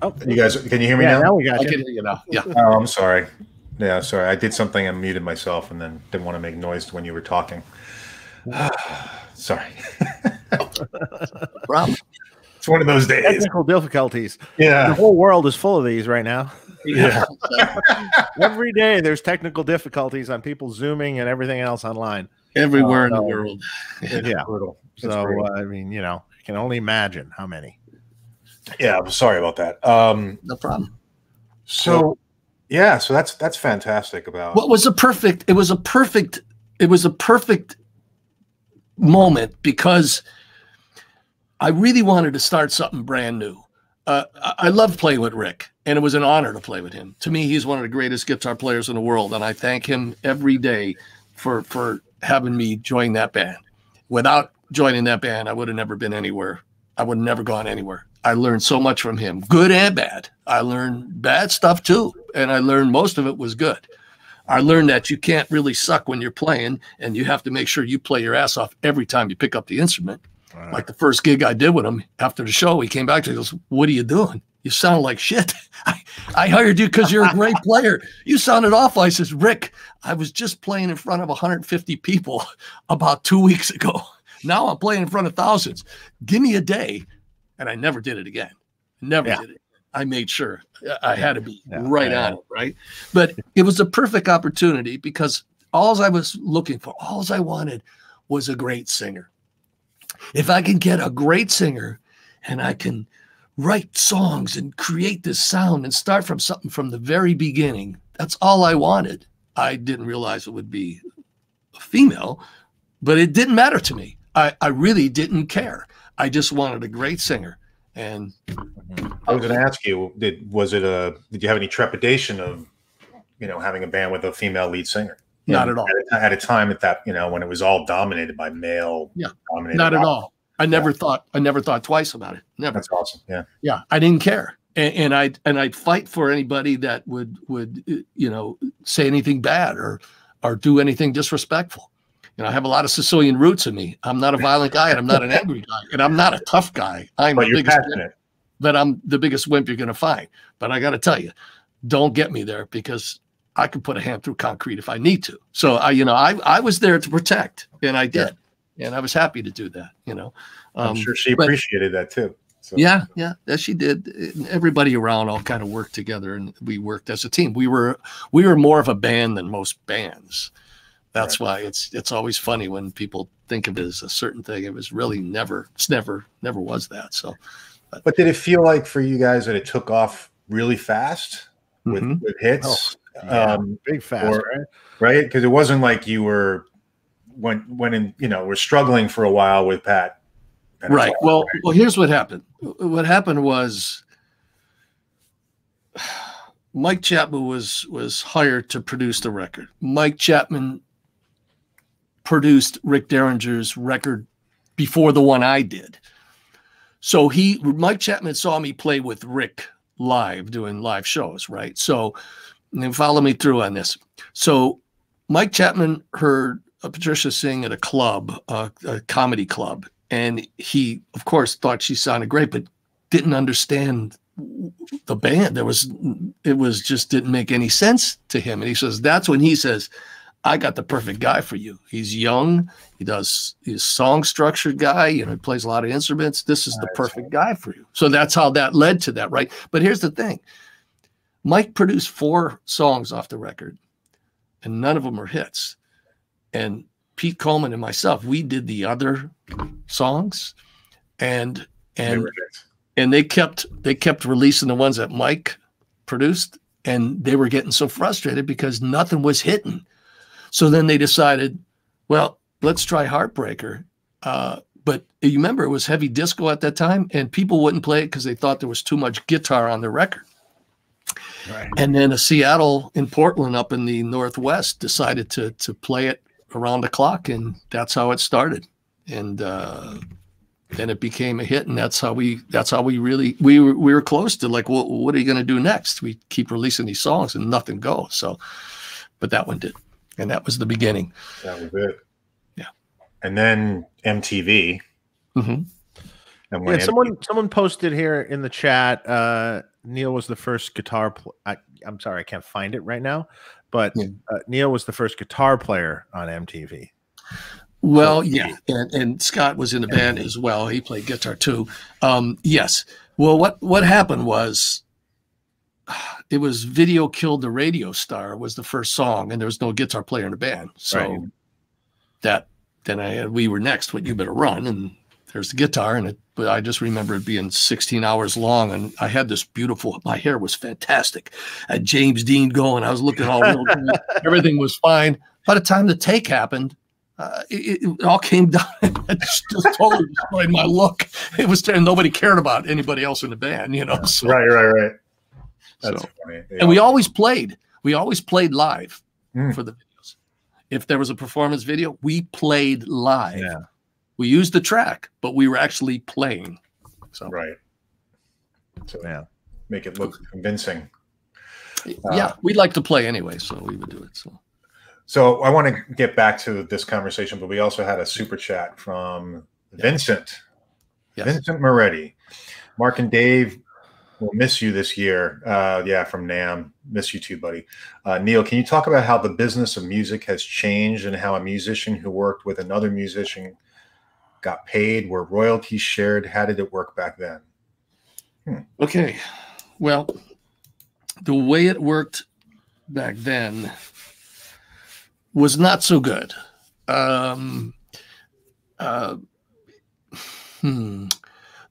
Oh, you guys, can you hear me yeah, now? Now we got I you. Can, you know, yeah. Oh, I'm sorry. Yeah, sorry. I did something and muted myself and then didn't want to make noise when you were talking. sorry. Problem. It's one of those days. Technical difficulties. Yeah. The whole world is full of these right now. Yeah. Every day there's technical difficulties on people zooming and everything else online. Everywhere uh, in the world. Yeah. Brutal. So uh, I mean, you know, you can only imagine how many. Yeah, I'm sorry about that. Um, no problem. So yeah, so that's that's fantastic about what was a perfect it was a perfect it was a perfect moment because I really wanted to start something brand new. Uh, I love playing with Rick, and it was an honor to play with him. To me, he's one of the greatest guitar players in the world, and I thank him every day for for having me join that band. Without joining that band, I would have never been anywhere. I would have never gone anywhere. I learned so much from him, good and bad. I learned bad stuff too, and I learned most of it was good. I learned that you can't really suck when you're playing, and you have to make sure you play your ass off every time you pick up the instrument. Right. Like the first gig I did with him after the show, he came back to me goes, What are you doing? You sound like shit. I, I hired you because you're a great player. You sounded awful. I says, Rick, I was just playing in front of 150 people about two weeks ago. Now I'm playing in front of thousands. Give me a day and I never did it again. Never yeah. did it. I made sure I had to be yeah. right yeah. on it, right? But it was a perfect opportunity because all I was looking for, all I wanted was a great singer. If I can get a great singer and I can write songs and create this sound and start from something from the very beginning, that's all I wanted. I didn't realize it would be a female, but it didn't matter to me. I, I really didn't care. I just wanted a great singer. And I was going to ask you, did was it a? Did you have any trepidation of, you know, having a band with a female lead singer? Not at all. At a, at a time at that, you know, when it was all dominated by male. Yeah. Dominated Not at all. I never thought. I never thought twice about it. Never. That's awesome. Yeah. yeah i didn't care and, and i and i'd fight for anybody that would would uh, you know say anything bad or or do anything disrespectful you know i have a lot of sicilian roots in me i'm not a violent guy and i'm not an angry guy and i'm not a tough guy i'm But the you're biggest wimp, but i'm the biggest wimp you're going to find but i got to tell you don't get me there because i can put a hand through concrete if i need to so i you know i i was there to protect and i did and i was happy to do that you know I'm Um, sure she but- appreciated that too. So, yeah, yeah, she did. Everybody around all kind of worked together, and we worked as a team. We were we were more of a band than most bands. That's why it's it's always funny when people think of it as a certain thing. It was really never, it's never, never was that. So, But did it feel like for you guys that it took off really fast with, Mhm. with hits? Yeah. Um, Big fast, or- right? right? Because it wasn't like you were when when in you know we're struggling for a while with Pat. Right. Well, right. well, here's what happened. What happened was Mike Chapman was was hired to produce the record. Mike Chapman produced Rick Derringer's record before the one I did. So he Mike Chapman saw me play with Rick live doing live shows, right? So and follow me through on this. So Mike Chapman heard uh, Patricia sing at a club, uh, a comedy club, and he, of course, thought she sounded great, but didn't understand the band. There was, it was just didn't make any sense to him. And he says, that's when he says, I got the perfect guy for you. He's young. He does, he's a song structured guy. You know, he plays a lot of instruments. This is the perfect guy for you. So that's how that led to that, right? But here's the thing Mike produced four songs off the record, and none of them are hits. And Pete Coleman and myself, we did the other songs, and and and they kept they kept releasing the ones that Mike produced, and they were getting so frustrated because nothing was hitting. So then they decided, well, let's try Heartbreaker. Uh, but you remember it was heavy disco at that time, and people wouldn't play it because they thought there was too much guitar on the record. Right. And then a Seattle in Portland up in the Northwest decided to to play it around the clock, and that's how it started. And uh, then it became a hit, and that's how we that's how we really we were we were close to like, well, what are you going to do next? We keep releasing these songs and nothing goes. So, but that one did, and that was the beginning. That was it. Yeah. And then MTV. hmm And Yeah, someone someone posted here in the chat. Uh, Neil was the first guitar. Pl- I, I'm sorry, I can't find it right now, but Yeah. uh, Neil was the first guitar player on MTV. Well, So- yeah, and, and Scott was in the band as well. He played guitar too. Um, yes. Well, what what happened was, it was "Video Killed the Radio Star" was the first song, and there was no guitar player in the band. So Right. that then I we were next. What you better run, and there's the guitar, and it. But I just remember it being 16 hours long, and I had this beautiful. My hair was fantastic. I James Dean going. I was looking all real good. Everything was fine. By the time the take happened, uh, it, it all came down. it just, totally destroyed my look. It was and nobody cared about anybody else in the band, you know. So, right, right, right. That's so- funny. They and we always played. We always played live Mm. for the videos. If there was a performance video, we played live. Yeah. We used the track, but we were actually playing. So right. So Yeah. make it look convincing. yeah, we'd like to play anyway, so we would do it. So So I want to get back to this conversation, but we also had a super chat from Vincent. yes. Vincent Moretti. Mark and Dave will miss you this year. Uh, yeah, from NAMM. Miss you too, buddy. Uh, Neil, can you talk about how the business of music has changed and how a musician who worked with another musician got paid? Were royalties shared? How did it work back then? Okay. Well, the way it worked back then was not so good. Um, uh, hmm,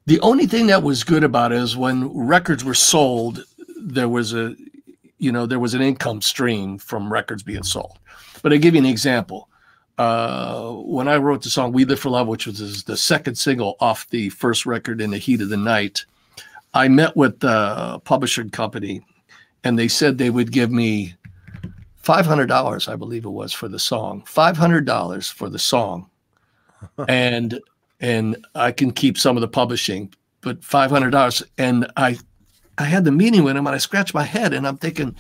the only thing that was good about it is when records were sold, there was a, you know, there was an income stream from records being sold. But I give you an example. Uh, when I wrote the song "We Live for Love," which was the second single off the first record, "In the Heat of the Night," I met with the publishing company, and they said they would give me five hundred dollars, I believe it was, for the song. Five hundred dollars for the song, and and I can keep some of the publishing, but five hundred dollars. And I, I had the meeting with him, and I scratched my head, and I'm thinking,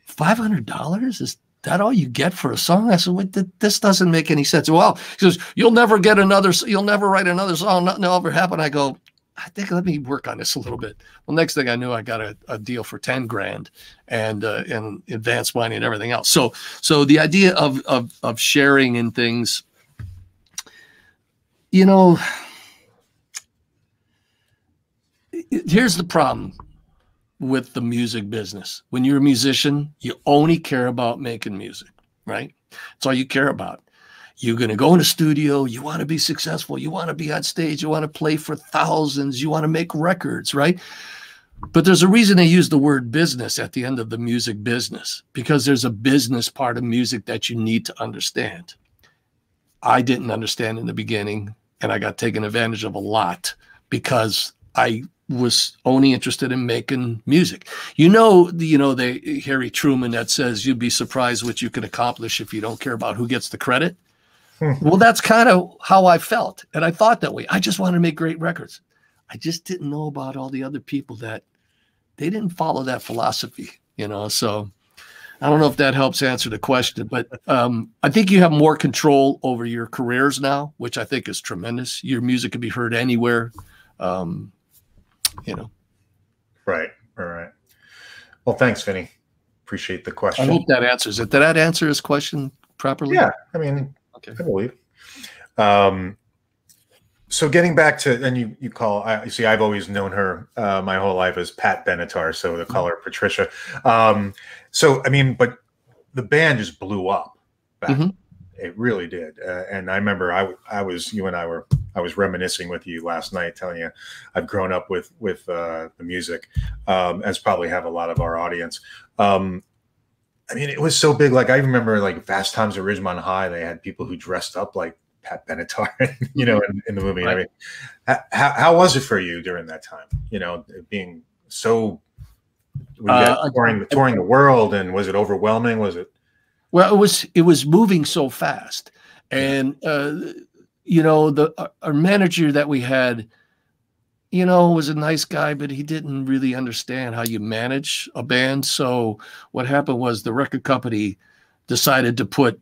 five hundred dollars is that all you get for a song? I said, Wait, this doesn't make any sense. Well, he says, you'll never get another, you'll never write another song. Nothing will ever happen. I go, I think let me work on this a little bit. Well, next thing I knew, I got a, a deal for 10 grand and, uh, and advanced money and everything else. So, so the idea of, of, of sharing in things, you know, here's the problem with the music business. When you're a musician, you only care about making music, right? That's all you care about. You're going to go in a studio, you want to be successful, you want to be on stage, you want to play for thousands, you want to make records, right? But there's a reason they use the word business at the end of the music business because there's a business part of music that you need to understand. I didn't understand in the beginning and I got taken advantage of a lot because I was only interested in making music. You know, you know, the Harry Truman that says you'd be surprised what you can accomplish if you don't care about who gets the credit. Hmm. well, that's kind of how I felt. And I thought that way. I just wanted to make great records. I just didn't know about all the other people that they didn't follow that philosophy, you know. So I don't know if that helps answer the question, but um, I think you have more control over your careers now, which I think is tremendous. Your music can be heard anywhere, um, you know. Right, all right. Well, thanks, Vinny. Appreciate the question. I hope that answers it. Did that answer his question properly? Yeah, I mean, okay. I believe. Um, so getting back to and you you call I see I've always known her uh, my whole life as Pat Benatar, so the call her Patricia. Um, so I mean, but the band just blew up. Mm-hmm. It really did, uh, and I remember I I was you and I were I was reminiscing with you last night, telling you I've grown up with with uh, the music, um, as probably have a lot of our audience. Um, I mean, it was so big. Like I remember, like Fast Times at Ridgemont High, they had people who dressed up like Pat Benatar, you know, in, in the movie. Right. I mean, how, how was it for you during that time? You know, being so uh, touring, touring the world, and was it overwhelming? Was it? Well, it was. It was moving so fast, and uh, you know, the uh, our manager that we had, you know, was a nice guy, but he didn't really understand how you manage a band. So what happened was the record company decided to put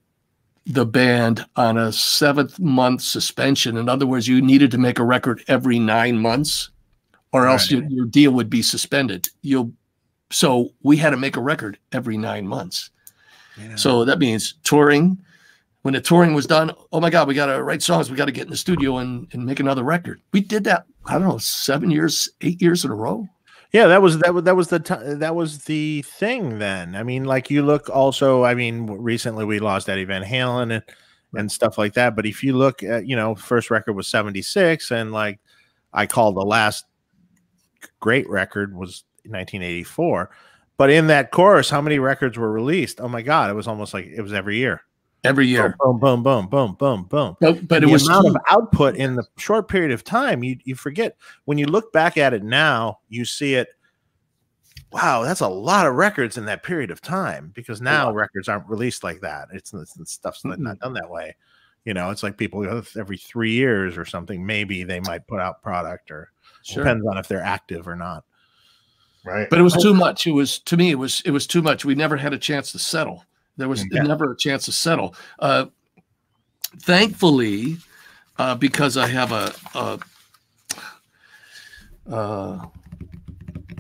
the band on a seventh month suspension. In other words, you needed to make a record every nine months, or right. else your, your deal would be suspended. You'll so we had to make a record every nine months. Yeah. So that means touring. When the touring was done, oh my God, we got to write songs. We got to get in the studio and, and make another record. We did that, I don't know, seven years, eight years in a row. Yeah, that was that was that was the t- that was the thing then. I mean, like you look also. I mean, recently we lost Eddie Van Halen and and stuff like that. But if you look at you know, first record was seventy six, and like I call the last great record was 1984. But in that chorus, how many records were released? Oh my God, it was almost like it was every year. Every year. Boom, boom, boom, boom, boom, boom. But, but it was amount too- of output in the short period of time. You you forget when you look back at it now, you see it. Wow, that's a lot of records in that period of time because now yeah. records aren't released like that. It's, it's stuff's mm-hmm. not done that way. You know, it's like people every three years or something. Maybe they might put out product or sure. depends on if they're active or not. Right. But it was too much. It was to me. It was it was too much. We never had a chance to settle. There was yeah. never a chance to settle. Uh, thankfully, uh, because I have a, a uh,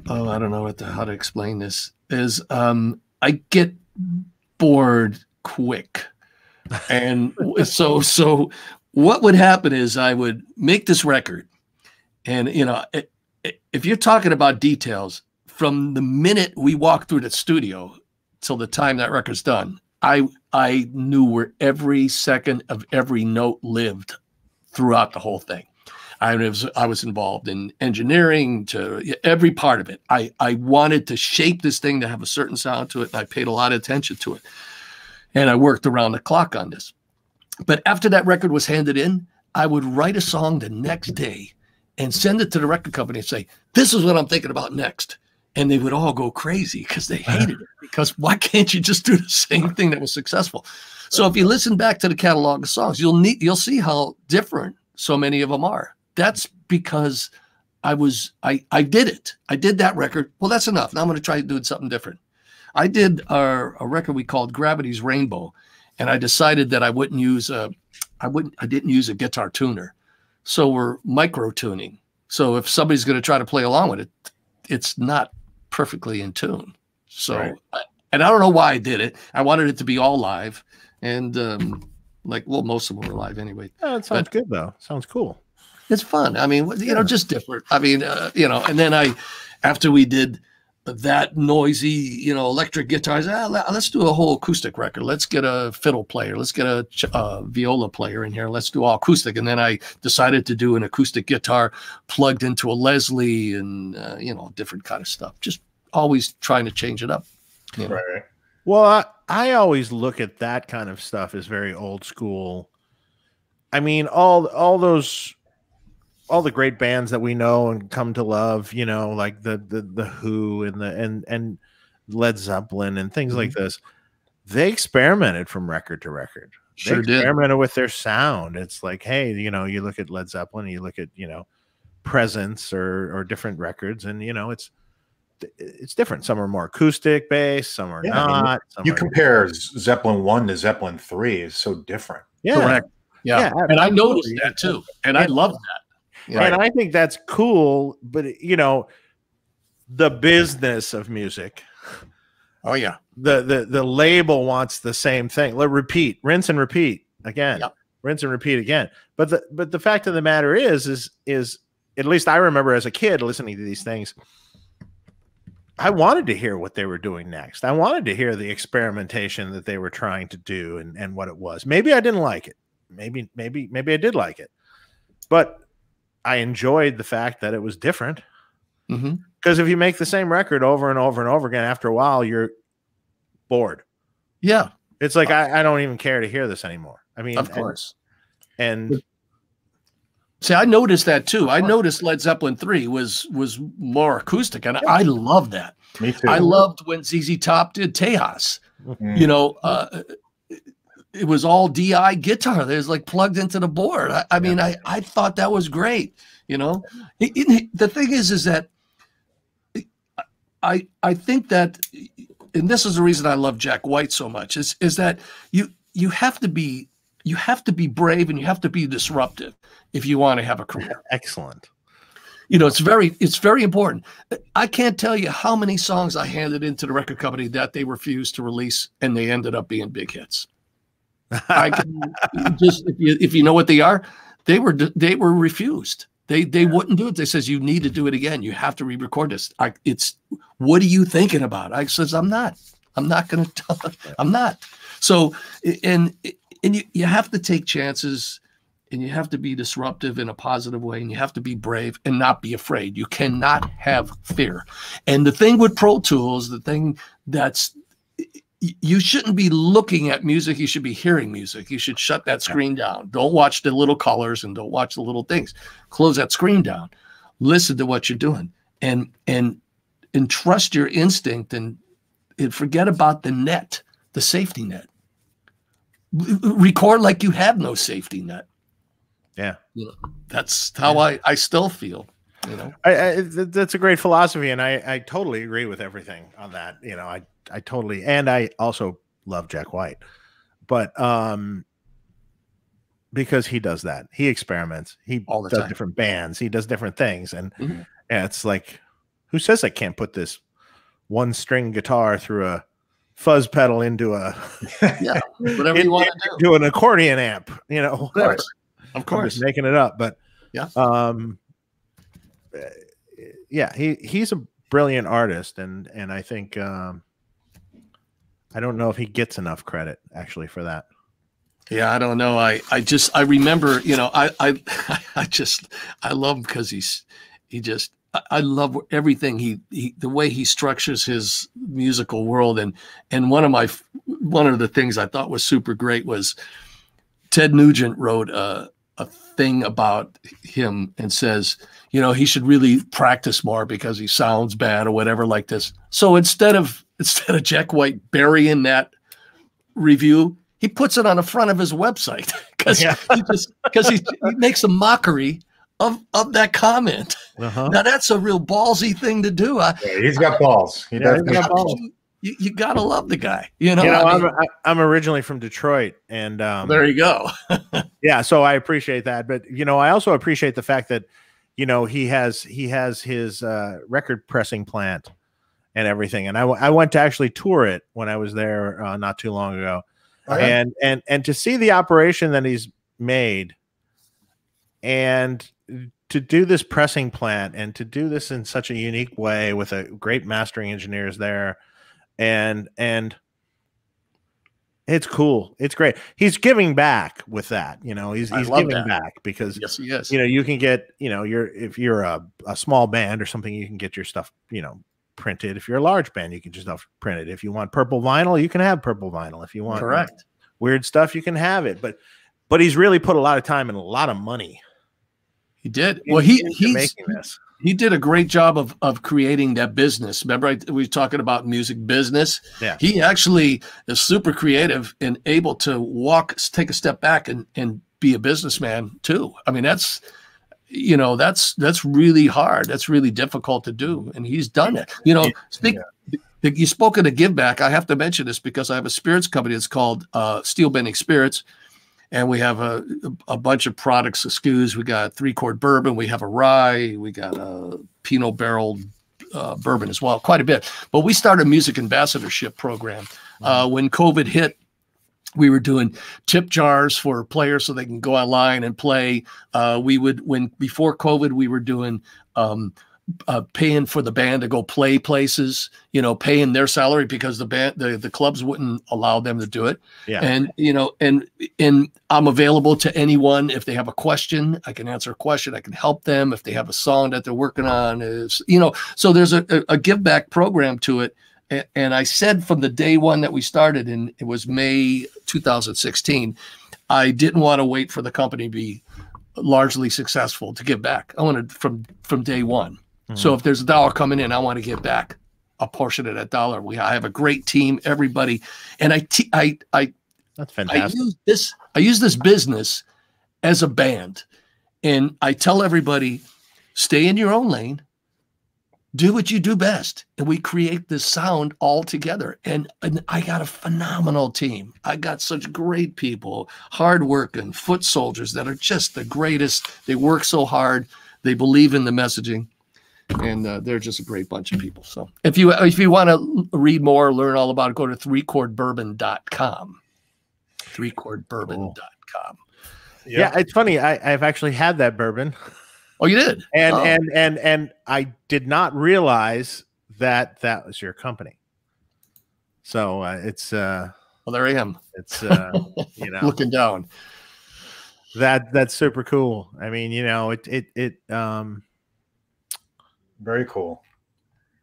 oh, I don't know what the, how to explain this is. Um, I get bored quick, and so so what would happen is I would make this record, and you know, it, it, if you're talking about details, from the minute we walked through the studio till the time that record's done. I I knew where every second of every note lived throughout the whole thing. I was I was involved in engineering to every part of it. I I wanted to shape this thing to have a certain sound to it, and I paid a lot of attention to it. And I worked around the clock on this. But after that record was handed in, I would write a song the next day and send it to the record company and say, "This is what I'm thinking about next." And they would all go crazy because they hated it. Because why can't you just do the same thing that was successful? So if you listen back to the catalog of songs, you'll need you'll see how different so many of them are that's because I was I I did it. I did that record. Well, that's enough. Now I'm going to try doing something different. I did a, a record we called Gravity's Rainbow, and I decided that I wouldn't use a I wouldn't I didn't use a guitar tuner. So we're micro tuning. So if somebody's going to try to play along with it, it's not perfectly in tune. So right. and I don't know why I did it. I wanted it to be all live, and um, like well, most of them were live anyway. Oh, it sounds but, good though. Sounds cool it's fun. I mean, you know, just different. I mean, uh, you know, and then I, after we did that noisy, you know, electric guitars, ah, let's do a whole acoustic record. Let's get a fiddle player. Let's get a, a viola player in here. Let's do all acoustic. And then I decided to do an acoustic guitar plugged into a Leslie and, uh, you know, different kind of stuff. Just always trying to change it up. You know? Right. Well, I, I always look at that kind of stuff as very old school. I mean, all all those all the great bands that we know and come to love, you know, like the the the Who and the and and Led Zeppelin and things mm-hmm. like this, they experimented from record to record. They sure experimented did. with their sound. It's like, hey, you know, you look at Led Zeppelin, you look at you know, Presence or or different records, and you know, it's it's different. Some are more acoustic based, some are yeah, not. Some you are compare Zeppelin one to Zeppelin three is so different. Yeah. Correct. Yeah. yeah and I noticed that too. And I love that. And I think that's cool, but you know, the business of music. Oh yeah. The the the label wants the same thing. Let repeat, rinse and repeat again. Yep. Rinse and repeat again. But the but the fact of the matter is is is at least I remember as a kid listening to these things. I wanted to hear what they were doing next. I wanted to hear the experimentation that they were trying to do and, and what it was. Maybe I didn't like it. Maybe, maybe, maybe I did like it. But I enjoyed the fact that it was different. Because mm-hmm. if you make the same record over and over and over again, after a while, you're bored. Yeah. It's like, I, I don't even care to hear this anymore. I mean, of course. And, and see, I noticed that too. I noticed Led Zeppelin 3 was was more acoustic, and I love that. Me too. I loved when ZZ Top did Tejas. Mm-hmm. You know, uh, it was all DI guitar. There's like plugged into the board. I, I mean, I, I thought that was great. You know, it, it, the thing is, is that I I think that, and this is the reason I love Jack White so much is is that you you have to be you have to be brave and you have to be disruptive if you want to have a career. Excellent. You know, it's very it's very important. I can't tell you how many songs I handed into the record company that they refused to release and they ended up being big hits. I can just if you if you know what they are, they were they were refused. They they wouldn't do it. They says you need to do it again. You have to re-record this. I, it's what are you thinking about? I says I'm not. I'm not going to. I'm not. So and and you you have to take chances and you have to be disruptive in a positive way and you have to be brave and not be afraid you cannot have fear and the thing with pro tools the thing that's you shouldn't be looking at music you should be hearing music. You should shut that screen down. Don't watch the little colors and don't watch the little things. Close that screen down. Listen to what you're doing and and and trust your instinct and, and forget about the net the safety net. Record like you have no safety net. Yeah. You know, that's how yeah. i i still feel you know I, I, that's a great philosophy and i i totally agree with everything on that you know i I totally and I also love Jack White, but um, because he does that, he experiments. He All the does time. different bands. He does different things, and mm-hmm. yeah, it's like, who says I can't put this one string guitar through a fuzz pedal into a yeah whatever you want to do. do an accordion amp, you know, whatever. Of course, of course. I'm just making it up, but yeah, um, yeah, he he's a brilliant artist, and and I think um I don't know if he gets enough credit actually for that. Yeah, I don't know. I I just I remember, you know, I I I just I love him because he's he just I love everything he, he the way he structures his musical world and and one of my one of the things I thought was super great was Ted Nugent wrote a a thing about him and says you know he should really practice more because he sounds bad or whatever like this so instead of instead of Jack White burying that review he puts it on the front of his website because yeah. he just because he, he makes a mockery of of that comment. Uh-huh. Now that's a real ballsy thing to do. I, yeah, he's got balls. He yeah, got balls. You, you, gotta love the guy. You know, you know I mean, I'm, I'm originally from Detroit, and um, there you go. yeah, so I appreciate that, but you know, I also appreciate the fact that you know he has he has his uh, record pressing plant and everything, and I, I went to actually tour it when I was there uh, not too long ago, oh, yeah. and and and to see the operation that he's made, and to do this pressing plant and to do this in such a unique way with a great mastering engineers there and and it's cool it's great he's giving back with that you know he's he's giving that. back because yes he is you know you can get you know you're if you're a, a small band or something you can get your stuff you know printed if you're a large band you can just stuff it. if you want purple vinyl you can have purple vinyl if you want correct weird stuff you can have it but but he's really put a lot of time and a lot of money he did. Well, he he's making this. He did a great job of of creating that business. Remember, I, we were talking about music business. Yeah. He actually is super creative and able to walk, take a step back, and and be a businessman too. I mean, that's you know that's that's really hard. That's really difficult to do, and he's done it. You know, speak. Yeah. You spoke of a give back. I have to mention this because I have a spirits company. It's called uh, Steel Bending Spirits and we have a, a bunch of products, SKUs. We got three chord bourbon, we have a rye, we got a Pinot barrel uh, bourbon as well, quite a bit. But we started a music ambassadorship program uh, mm-hmm. when COVID hit. We were doing tip jars for players so they can go online and play. Uh, we would when before COVID, we were doing um, uh, paying for the band to go play places, you know, paying their salary because the band, the, the clubs wouldn't allow them to do it. Yeah. And, you know, and, and I'm available to anyone. If they have a question, I can answer a question. I can help them. If they have a song that they're working on is, you know, so there's a, a, a give back program to it. And, and I said from the day one that we started and it was May 2016, I didn't want to wait for the company to be largely successful to give back. I wanted from, from day one so mm-hmm. if there's a dollar coming in, I want to give back a portion of that dollar. We I have a great team, everybody, and I te- I I that's fantastic. I use this I use this business as a band, and I tell everybody, stay in your own lane, do what you do best, and we create this sound all together. And and I got a phenomenal team. I got such great people, hardworking foot soldiers that are just the greatest. They work so hard. They believe in the messaging and uh, they're just a great bunch of people. So if you if you want to read more, learn all about it, go to threechordbourbon.com. Threechordbourbon.com. Cool. Yeah. yeah, it's funny. I, I've actually had that bourbon. Oh, you did? And oh. and and and I did not realize that that was your company. So uh, it's uh well, there I am. It's uh you know looking down. That that's super cool. I mean, you know, it it it um very cool.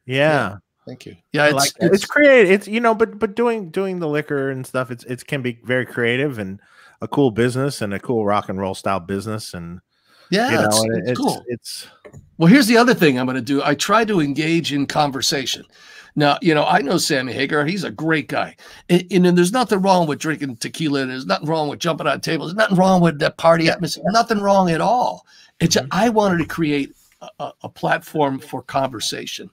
Yeah. yeah. Thank you. Yeah, it's, like it's, it's creative. It's you know, but but doing doing the liquor and stuff, it's it can be very creative and a cool business and a cool rock and roll style business and yeah, you know, it's, it's, it's cool. It's well. Here's the other thing I'm going to do. I try to engage in conversation. Now, you know, I know Sammy Hagar. He's a great guy. And, and, there's nothing wrong with drinking tequila. And There's nothing wrong with jumping on tables. There's nothing wrong with that party atmosphere. Nothing wrong at all. It's mm-hmm. I wanted to create a, a platform for conversation.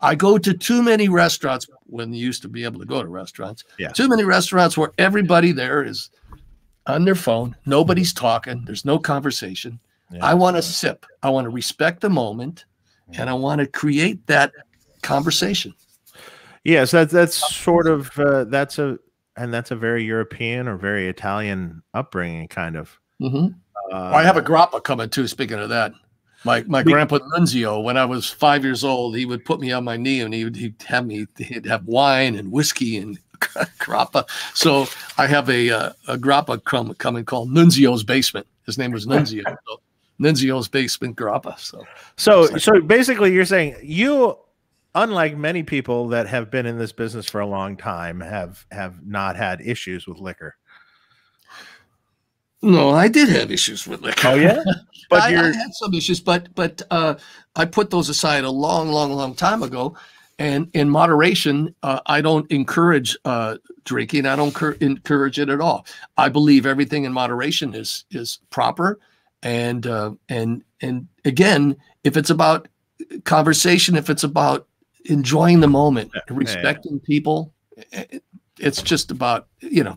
I go to too many restaurants when you used to be able to go to restaurants. Yeah. Too many restaurants where everybody there is on their phone. Nobody's talking. There's no conversation. Yeah. I want to sip. I want to respect the moment, and I want to create that conversation. Yes, that's that's sort of uh, that's a and that's a very European or very Italian upbringing, kind of. Mm-hmm. Uh, well, I have a grappa coming too. Speaking of that, my my grandpa Nunzio, when I was five years old, he would put me on my knee and he would he'd have me he'd have wine and whiskey and grappa. So I have a uh, a grappa come, coming called Nunzio's Basement. His name was Nunzio. so Nunzio's Basement grappa. So so so basically, you're saying you, unlike many people that have been in this business for a long time, have have not had issues with liquor. No, I did have issues with liquor. Oh yeah, but I, I, had some issues, but but uh, I put those aside a long, long, long time ago. And in moderation, uh, I don't encourage uh, drinking. I don't cur- encourage it at all. I believe everything in moderation is is proper, and uh, and and again, if it's about conversation, if it's about enjoying the moment, respecting yeah. people, it's just about you know,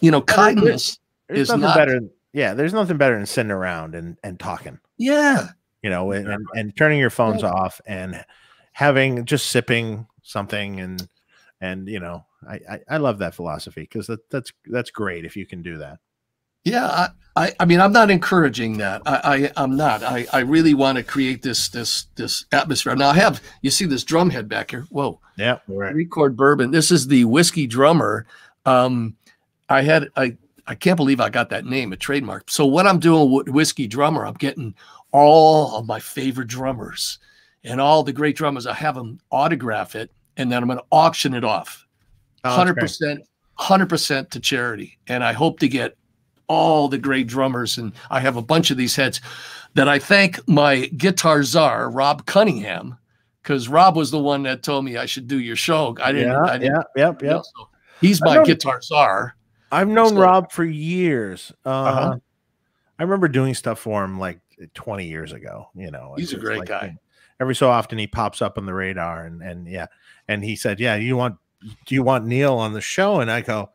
you know, kindness there's is nothing not better. Yeah, there's nothing better than sitting around and and talking. Yeah, you know, and, and, and turning your phones yeah. off and having just sipping something and and you know, I I, I love that philosophy because that, that's that's great if you can do that. Yeah, I, I, I mean, I'm not encouraging that. I, I am not. I, I really want to create this this this atmosphere. Now I have you see this drum head back here. Whoa. Yeah. Right. Record bourbon. This is the whiskey drummer. Um, I had I I can't believe I got that name, a trademark. So what I'm doing with whiskey drummer, I'm getting all of my favorite drummers and all the great drummers. I have them autograph it, and then I'm going to auction it off, hundred percent, hundred percent to charity. And I hope to get all the great drummers, and I have a bunch of these heads that I thank my guitar czar Rob Cunningham, because Rob was the one that told me I should do your show. I didn't. Yeah, I didn't, yeah, yep, yep. So he's my guitar czar. I've known so, Rob for years. Uh, uh-huh. I remember doing stuff for him like 20 years ago. You know, he's a great like, guy. Every so often he pops up on the radar, and and yeah, and he said, "Yeah, you want do you want Neil on the show?" And I go,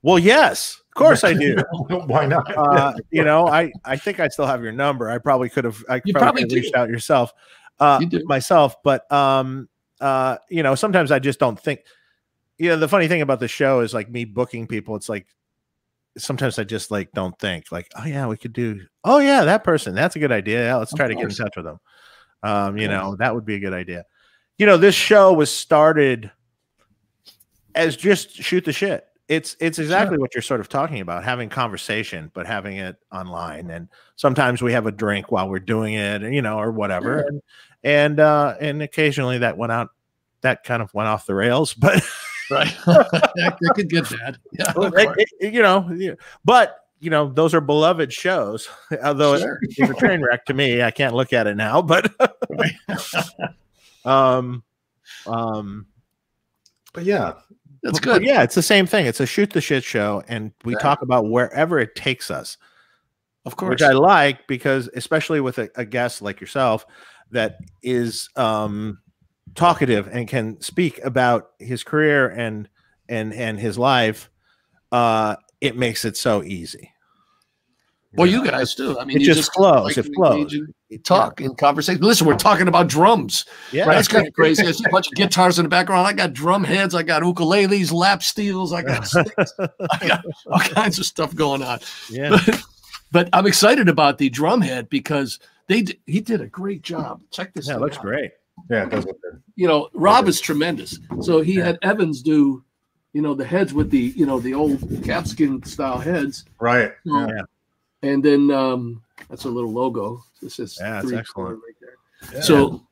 "Well, yes, of course I do. Why not? Uh, you know, I I think I still have your number. I probably could have. I you probably, probably reached out yourself, uh, you myself. But um, uh, you know, sometimes I just don't think. You know, the funny thing about the show is like me booking people. It's like sometimes I just like don't think like, oh yeah, we could do. Oh yeah, that person. That's a good idea. Yeah, let's try to get in touch with them. Um, you know, that would be a good idea. You know, this show was started as just shoot the shit. It's it's exactly sure. what you're sort of talking about, having conversation, but having it online. And sometimes we have a drink while we're doing it, you know, or whatever. Sure. And and uh and occasionally that went out that kind of went off the rails, but right. that, that, could get bad. Yeah. It, it, you know, but you know, those are beloved shows. Although sure. it's a train wreck to me, I can't look at it now. But, um, um, but yeah, that's good. yeah, it's the same thing. It's a shoot the shit show, and we yeah. talk about wherever it takes us. Of course, which I like because, especially with a, a guest like yourself, that is um, talkative and can speak about his career and and and his life. Uh, it makes it so easy. Well, you guys do. I mean, it just, just flows. Like it flows. Talk in conversation. Listen, we're talking about drums. Yeah, right? it's kind of crazy. I see a bunch of guitars in the background. I got drum heads. I got ukuleles, lap steels. I got sticks. I got all kinds of stuff going on. Yeah. But, but I'm excited about the drum head because they he did a great job. Check this. Yeah, looks out. great. Yeah, it does look good. You know, Rob is tremendous. So he had Evans do you know, the heads with the, you know, the old calfskin style heads. Right. So, yeah. And then um, that's a little logo. This is yeah, that's excellent. Right there. Yeah. So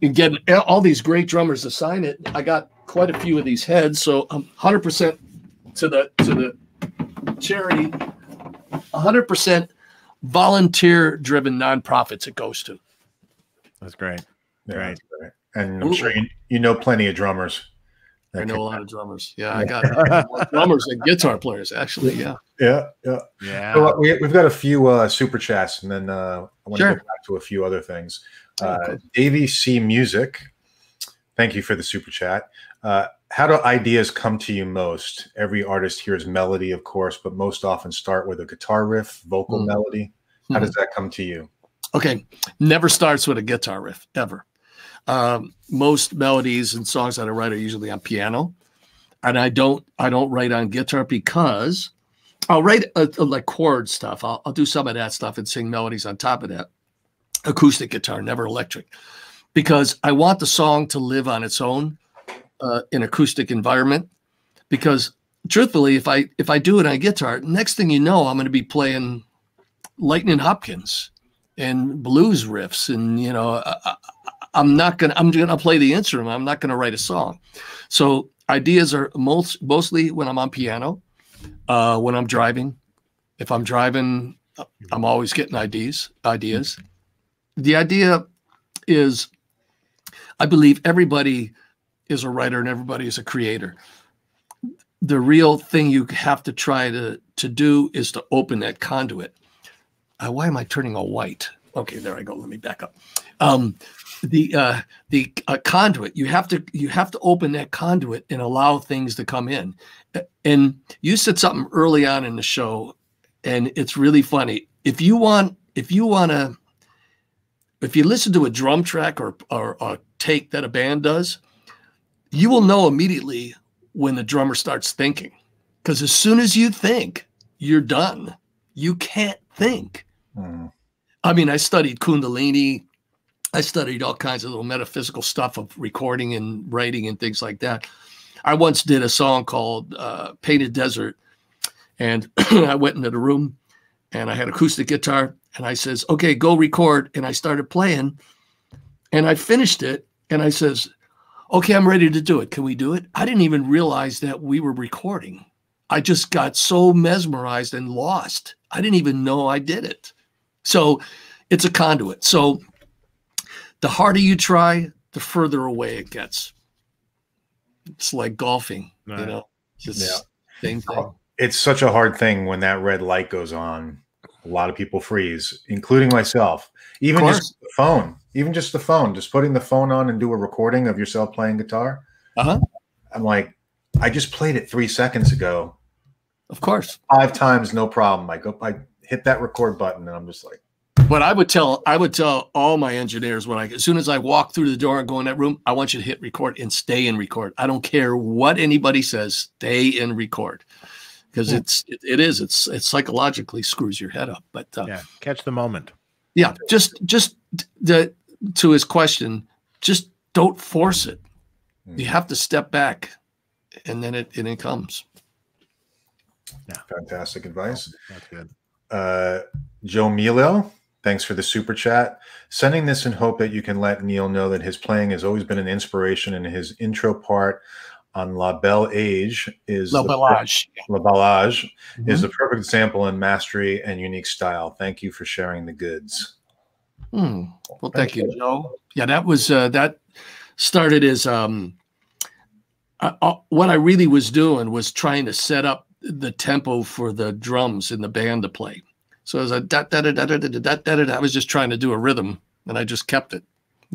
you get all these great drummers to sign it. I got quite a few of these heads, so I'm 100 percent to the to the charity. 100 percent volunteer driven nonprofits it goes to. That's great. Yeah, right. And I'm Ooh. sure you, you know plenty of drummers. I know a lot of drummers. Yeah, I got drummers and guitar players actually. Yeah. Yeah, yeah, yeah. So, uh, we, have got a few uh, super chats, and then uh, I want to sure. get back to a few other things. Uh, okay. Davey C Music, thank you for the super chat. Uh, how do ideas come to you most? Every artist hears melody, of course, but most often start with a guitar riff, vocal mm. melody. How mm. does that come to you? Okay, never starts with a guitar riff ever. Um, most melodies and songs that I write are usually on piano, and I don't I don't write on guitar because I'll write a, a, like chord stuff. I'll, I'll do some of that stuff and sing melodies on top of that. Acoustic guitar, never electric, because I want the song to live on its own uh, in acoustic environment. because truthfully, if I if I do it on guitar, next thing you know, I'm going to be playing Lightnin' Hopkins and blues riffs, and you know, am not gonna I'm gonna play the instrument. I'm not gonna write a song. So ideas are most mostly when I'm on piano, uh, when I'm driving. If I'm driving, I'm always getting ideas. Ideas. The idea is, I believe everybody is a writer and everybody is a creator the real thing you have to try to to do is to open that conduit. Uh, why am I turning all white? Okay, there I go. Let me back up. Um, the uh, the uh, conduit you have to you have to open that conduit and allow things to come in. And you said something early on in the show, and it's really funny. If you want if you want to if you listen to a drum track or, or, or take that a band does, you will know immediately when the drummer starts thinking. Because as soon as you think, you're done. You can't think. Mm. I mean, I studied Kundalini. I studied all kinds of little metaphysical stuff of recording and writing and things like that. I once did a song called uh, Painted Desert. And I went into the room and I had acoustic guitar and I says, okay, go record. And I started playing and I finished it. And I says, okay, I'm ready to do it. Can we do it? I didn't even realize that we were recording. I just got so mesmerized and lost. I didn't even know I did it. So it's a conduit. So the harder you try, the further away it gets. It's like golfing, right. you know, it's yeah. same thing. It's such a hard thing when that red light goes on. A lot of people freeze, including myself. Even just the phone even just the phone, just putting the phone on and do a recording of yourself playing guitar. Uh huh. I'm like, I just played it three seconds ago. Of course. Five times, no problem. I go, I hit that record button, and I'm just like. What I would tell, I would tell all my engineers when I, as soon as I walk through the door and go in that room, I want you to hit record and stay in record. I don't care what anybody says, stay in record because yeah. it's it, it is it's it psychologically screws your head up. But uh, yeah, catch the moment. Yeah, just just the to his question, just don't force it. Mm. You have to step back, and then it and it comes. Yeah, fantastic advice. That's good. Uh, Joe Milo, thanks for the super chat. Sending this in hope that you can let Neil know that his playing has always been an inspiration, and his intro part on La Bel Age is La Bellage. La Bellage mm-hmm. is a perfect example in mastery and unique style. Thank you for sharing the goods. Hmm. Well, thank, thank you, you, Joe. Yeah, that was uh, that started as um, I, uh, what I really was doing was trying to set up the tempo for the drums in the band to play. So as a da da da da da da da da da, I was just trying to do a rhythm, and I just kept it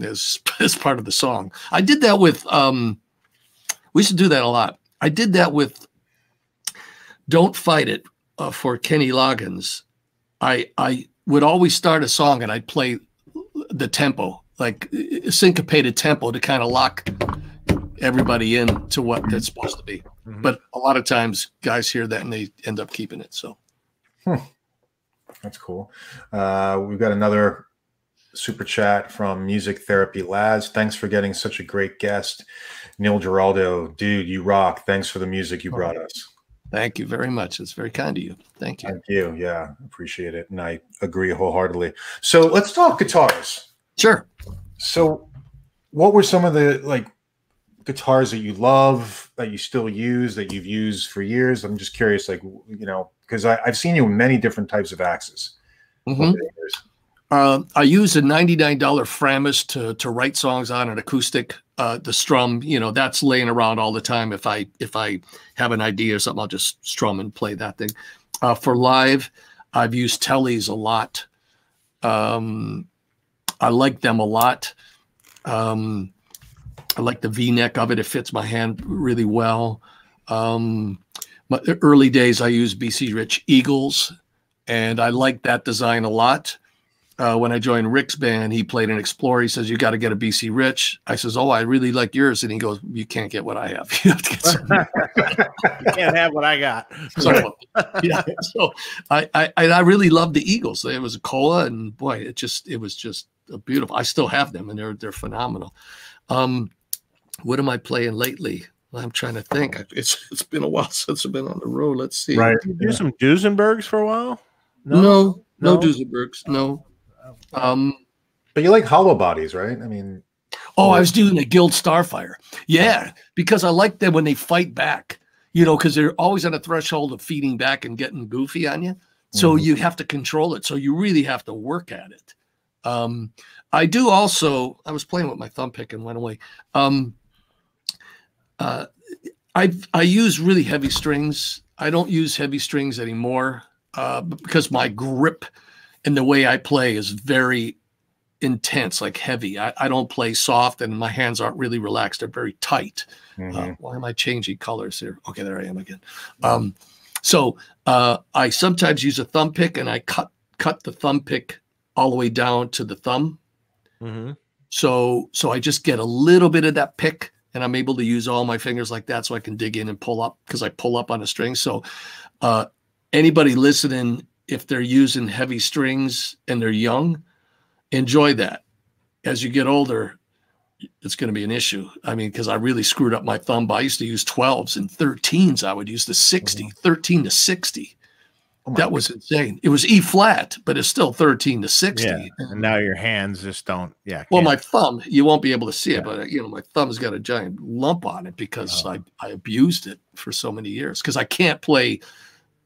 as as part of the song. I did that with um, we used to do that a lot. I did that with "Don't Fight It" uh, for Kenny Loggins. I I would always start a song and I'd play the tempo, like syncopated tempo to kind of lock everybody in to what it's supposed to be. Mm-hmm. But a lot of times guys hear that and they end up keeping it. So hmm. That's cool. Uh, we've got another super chat from Music Therapy Lads. Thanks for getting such a great guest. Neil Giraldo, dude, you rock. Thanks for the music you brought us. Thank you very much. It's very kind of you. Thank you. Thank you. Yeah, appreciate it. And I agree wholeheartedly. So let's talk guitars. Sure. So what were some of the like guitars that you love that you still use that you've used for years? I'm just curious, like you know, because I've seen you in many different types of axes. Mm-hmm. Uh, I use a $99 Framus to to write songs on an acoustic. Uh, the strum, you know, that's laying around all the time. If I if I have an idea or something, I'll just strum and play that thing. Uh, for live, I've used Teles a lot. Um, I like them a lot. Um, I like the V-neck of it. It fits my hand really well. Um, my early days, I used BC Rich Eagles, and I liked that design a lot uh, when I joined Rick's band, he played an Explorer. He says, "You got to get a BC Rich." I says, "Oh, I really like yours," and he goes, "You can't get what I have. you have to get something. you can't have what I got." so, yeah, so I, I I really love the Eagles. It was a cola, and boy, it just it was just beautiful. I still have them, and they're they're phenomenal. Um, what am I playing lately? I'm trying to think. It's it's been a while since I've been on the road. Let's see. Right. Did you do some Duesenbergs for a while? No, no, no, No? Duesenbergs. No. Um. But you like hollow bodies, right? I mean, Oh, I was doing a Guild Starfire. Yeah, because I like them when they fight back. You know, because they're always on the threshold of feeding back and getting goofy on you. So Mhm. you have to control it. So you really have to work at it. Um, I do also. I was playing with my thumb pick and went away. Um, uh, I I use really heavy strings. I don't use heavy strings anymore uh, because my grip and the way I play is very intense, like heavy. I, I don't play soft, and my hands aren't really relaxed. They're very tight. Uh, mhm. why am I changing colors here? Okay, there I am again. Um, so uh, I sometimes use a thumb pick, and I cut cut the thumb pick all the way down to the thumb. Mm-hmm. So so I just get a little bit of that pick, and I'm able to use all my fingers like that, so I can dig in and pull up because I pull up on a string. So uh, anybody listening, if they're using heavy strings and they're young, enjoy that. As you get older, it's going to be an issue. I mean, because I really screwed up my thumb. I used to use 12s and 13s. I would use the 60, 13 to 60. Oh that was insane. It was E flat, but it's still 13 to 60. Yeah. And now your hands just don't. Yeah. Well, my thumb, you won't be able to see Yeah. it, but uh, you know, my thumb's got a giant lump on it because Oh. I, I abused it for so many years because I can't play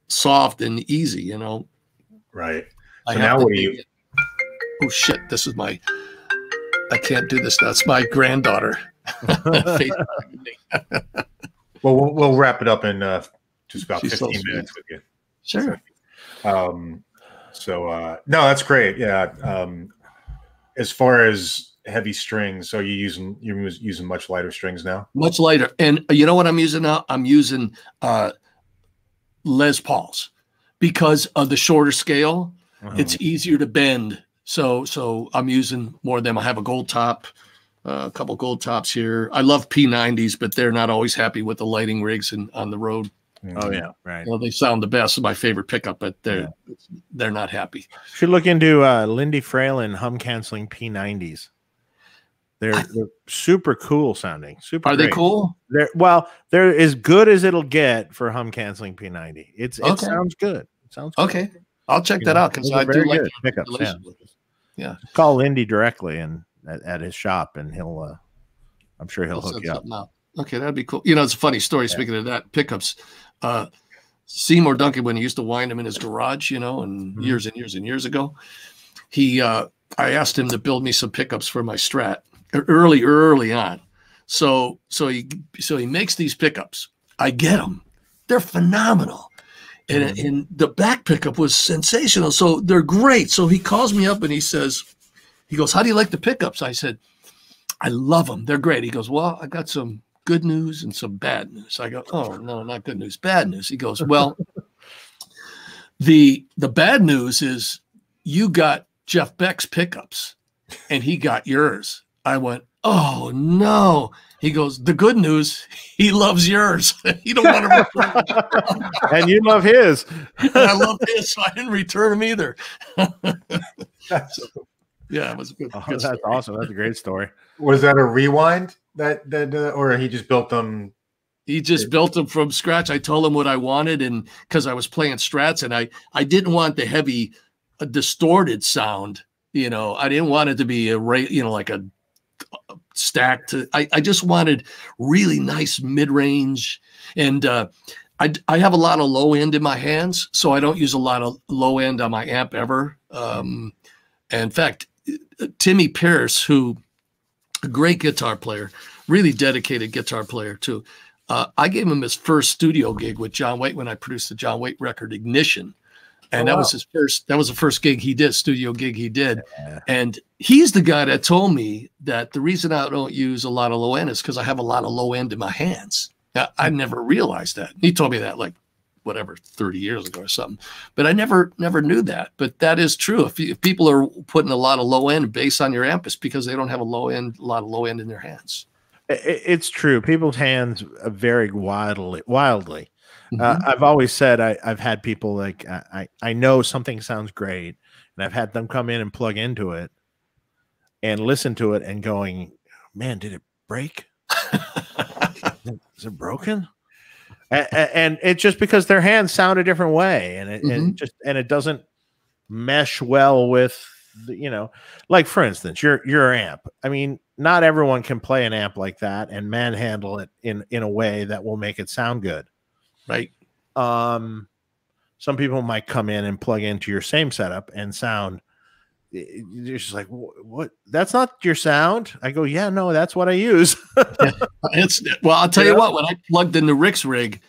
soft and easy, you know. right. So now what do you- in. Oh shit, this is my I can't do this. That's my granddaughter. Well, we'll, we'll wrap it up in uh, just about She's 15 sweet. minutes with you. Sure. Um, so uh, no, that's great. Yeah. Um, as far as heavy strings, so you using you're using much lighter strings now. Much lighter. And you know what I'm using now? I'm using uh Les Pauls because of the shorter scale. Uh-huh. it's easier to bend. So so I'm using more of them. I have a gold top, uh, a couple gold tops here. I love P90s, but they're not always happy with the lighting rigs and on the road. Oh yeah, right. Know, they sound the best. My favorite pickup, but they're they're not happy. Should look into uh, Lindy Fralin hum canceling P90s. They're, they're super cool sounding. Super. Are they cool? They're well, they're as good as it'll get for hum canceling P90. It's it Okay. sounds good. It sounds good. Okay, I'll check You that know, out because I do like pickups, yeah. Yeah. Call Lindy directly and at, at his shop, and he'll. Uh, I'm sure he'll I'll hook you up. up. Okay, that'd be cool. You know, it's a funny story. Speaking of that, pickups. Uh, Seymour Duncan, when he used to wind them in his garage, you know, and Mhm. years and years and years ago, he, uh, I asked him to build me some pickups for my Strat early, early on. So, so he, so he makes these pickups. I get them. They're phenomenal. And, and the back pickup was sensational. So they're great. So he calls me up and he says, he goes, How do you like the pickups? I said, I love them. They're great. He goes, Well, I got some good news and some bad news. I go, Oh, no, not good news, bad news. He goes, Well, the the bad news is you got Jeff Beck's pickups and he got yours. I went, Oh no. He goes, The good news, he loves yours. he don't want to return and you love his. And I love his, so I didn't return him either. Yeah, it was a good. Oh, good that's story. awesome. That's a great story. Was that a rewind that that uh, or he just built them? He just built them from scratch. I told him what I wanted, and because I was playing strats, and I I didn't want the heavy, uh, distorted sound. You know, I didn't want it to be a ra- you know like a uh, stacked. I I just wanted really nice mid range, and uh, I I have a lot of low end in my hands, so I don't use a lot of low end on my amp ever. Um, in fact, uh, Timmy Pierce, who a great guitar player, really dedicated guitar player too. Uh, I gave him his first studio gig with John Waite when I produced the John Waite record Ignition, and Oh, that was his first. That was the first gig he did, studio gig he did. Yeah. And he's the guy that told me that the reason I don't use a lot of low end is because I have a lot of low end in my hands. Now, I never realized that. He told me that like whatever 30 years ago or something but i never never knew that but that is true if, you, if people are putting a lot of low end bass on your amp it's because they don't have a low end a lot of low end in their hands It's true. People's hands vary wildly. Wildly. Uh, Mhm. I've always said I, I've had people like I, I I know something sounds great, and I've had them come in and plug into it, and listen to it and going, man, did it break? Is it broken? And, and it's just because their hands sound a different way, and it, mm-hmm. and just and it doesn't mesh well with the, you know, like for instance, your your amp. I mean, not everyone can play an amp like that and manhandle it in in a way that will make it sound good, right? Um, some people might come in and plug into your same setup and sound you're just like what? That's not your sound? I go yeah no that's what i use. Yeah, it's well i'll tell you, you what when i plugged in the rick's rig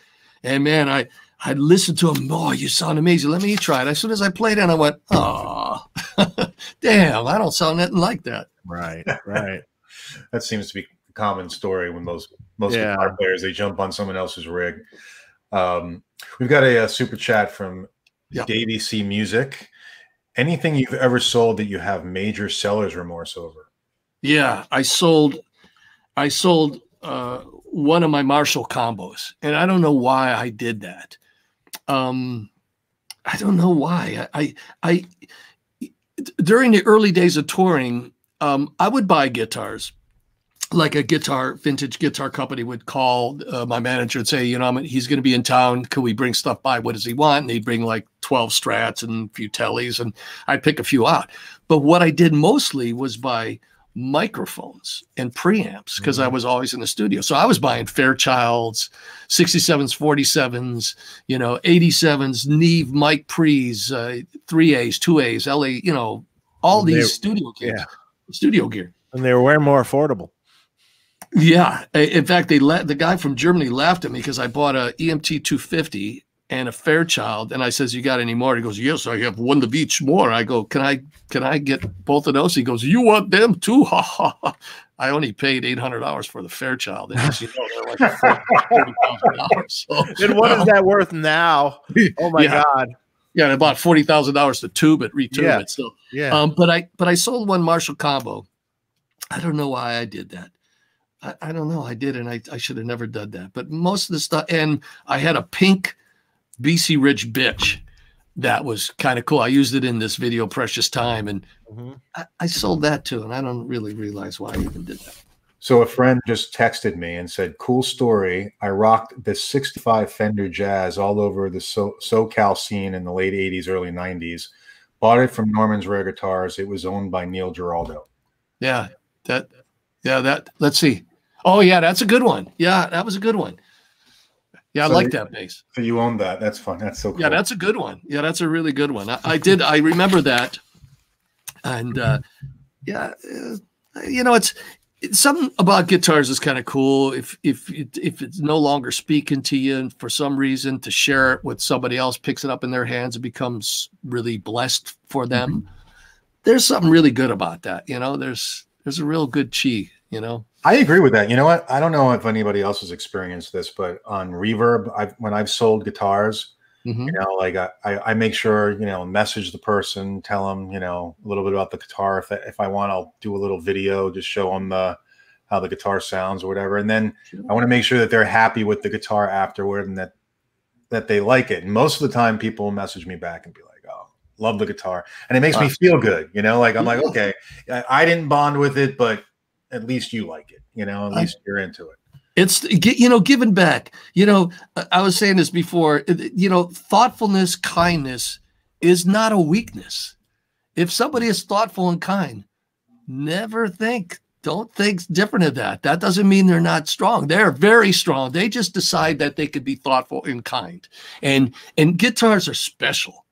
and man i i listened to him oh you sound amazing let me try it. As soon as i played it i went oh damn i don't sound nothing like that. Right right. That seems to be a common story when most most yeah. guitar players they jump on someone else's rig. Um, we've got a, a super chat from yep. Davey C Music anything you've ever sold that you have major seller's remorse over? Yeah, I sold, I sold uh, one of my Marshall combos, and I don't know why I did that. Um, I don't know why. I, I, I during the early days of touring, um, I would buy guitars like a guitar vintage guitar company would call uh, my manager and say you know he's going to be in town. Can we bring stuff by? What does he want? And he'd bring like 12 strats and a few teles and i'd pick a few out. But what i did mostly was buy microphones and preamps because mm-hmm. i was always in the studio. So i was buying fairchilds 67s 47s you know 87s neve mic pre's uh, 3as 2as la you know all these studio gear yeah. studio gear. And they were way more affordable yeah. In fact, they let the guy from Germany laughed at me because I bought a EMT 250 and a Fairchild, and I says, "You got any more?" He goes, "Yes, I have one of each more." I go, "Can I can I get both of those?" He goes, "You want them too?" Ha ha ha. I only paid eight hundred dollars for the Fairchild, and as you know, they're like forty thousand dollars. So, and what is that worth now? Oh my yeah. god! Yeah, I bought forty thousand dollars to tube it, retube yeah. it. So yeah, um, but I but I sold one Marshall combo. I don't know why I did that. I, I don't know. I did, and I, I should have never done that. But most of the stuff, and I had a pink BC Rich Bich that was kind of cool. I used it in this video, Precious Time, and mm-hmm. I, I, sold that too. And I don't really realize why I even did that. So a friend just texted me and said, "Cool story. I rocked this '65 Fender Jazz all over the so- SoCal scene in the late '80s, early '90s. Bought it from Norman's Rare Guitars. It was owned by Neil Giraldo." Yeah, that. Yeah, that. Let's see. Oh yeah, that's a good one. Yeah, that was a good one. Yeah, I like that bass. So you own that. That's fun. That's so cool. Yeah, that's a good one. Yeah, that's a really good one. I, I did. I remember that. And uh, yeah, uh, you know, it's, it's something about guitars is kind of cool. If if if it's no longer speaking to you, and for some reason to share it with somebody else, picks it up in their hands, it becomes really blessed for them. Mm-hmm. There's something really good about that. You know, there's there's a real good chi. You know. I agree with that. You know what? I don't know if anybody else has experienced this, but on Reverb, I've, when I've sold guitars, mm-hmm. you know, like I, I make sure, you know, message the person, tell them, you know, a little bit about the guitar. If, if I want, I'll do a little video, just show them the, how the guitar sounds or whatever. And then sure. I want to make sure that they're happy with the guitar afterward and that, that they like it. And most of the time people message me back and be like, oh, love the guitar. And it makes me feel good. You know, like I'm like, okay, I, I didn't bond with it, but at least you like it. You know, at least I, you're into it. It's you know giving back. You know, I was saying this before. You know, thoughtfulness, kindness is not a weakness. If somebody is thoughtful and kind, never think don't think different of that. That doesn't mean they're not strong. They're very strong. They just decide that they could be thoughtful and kind. And and guitars are special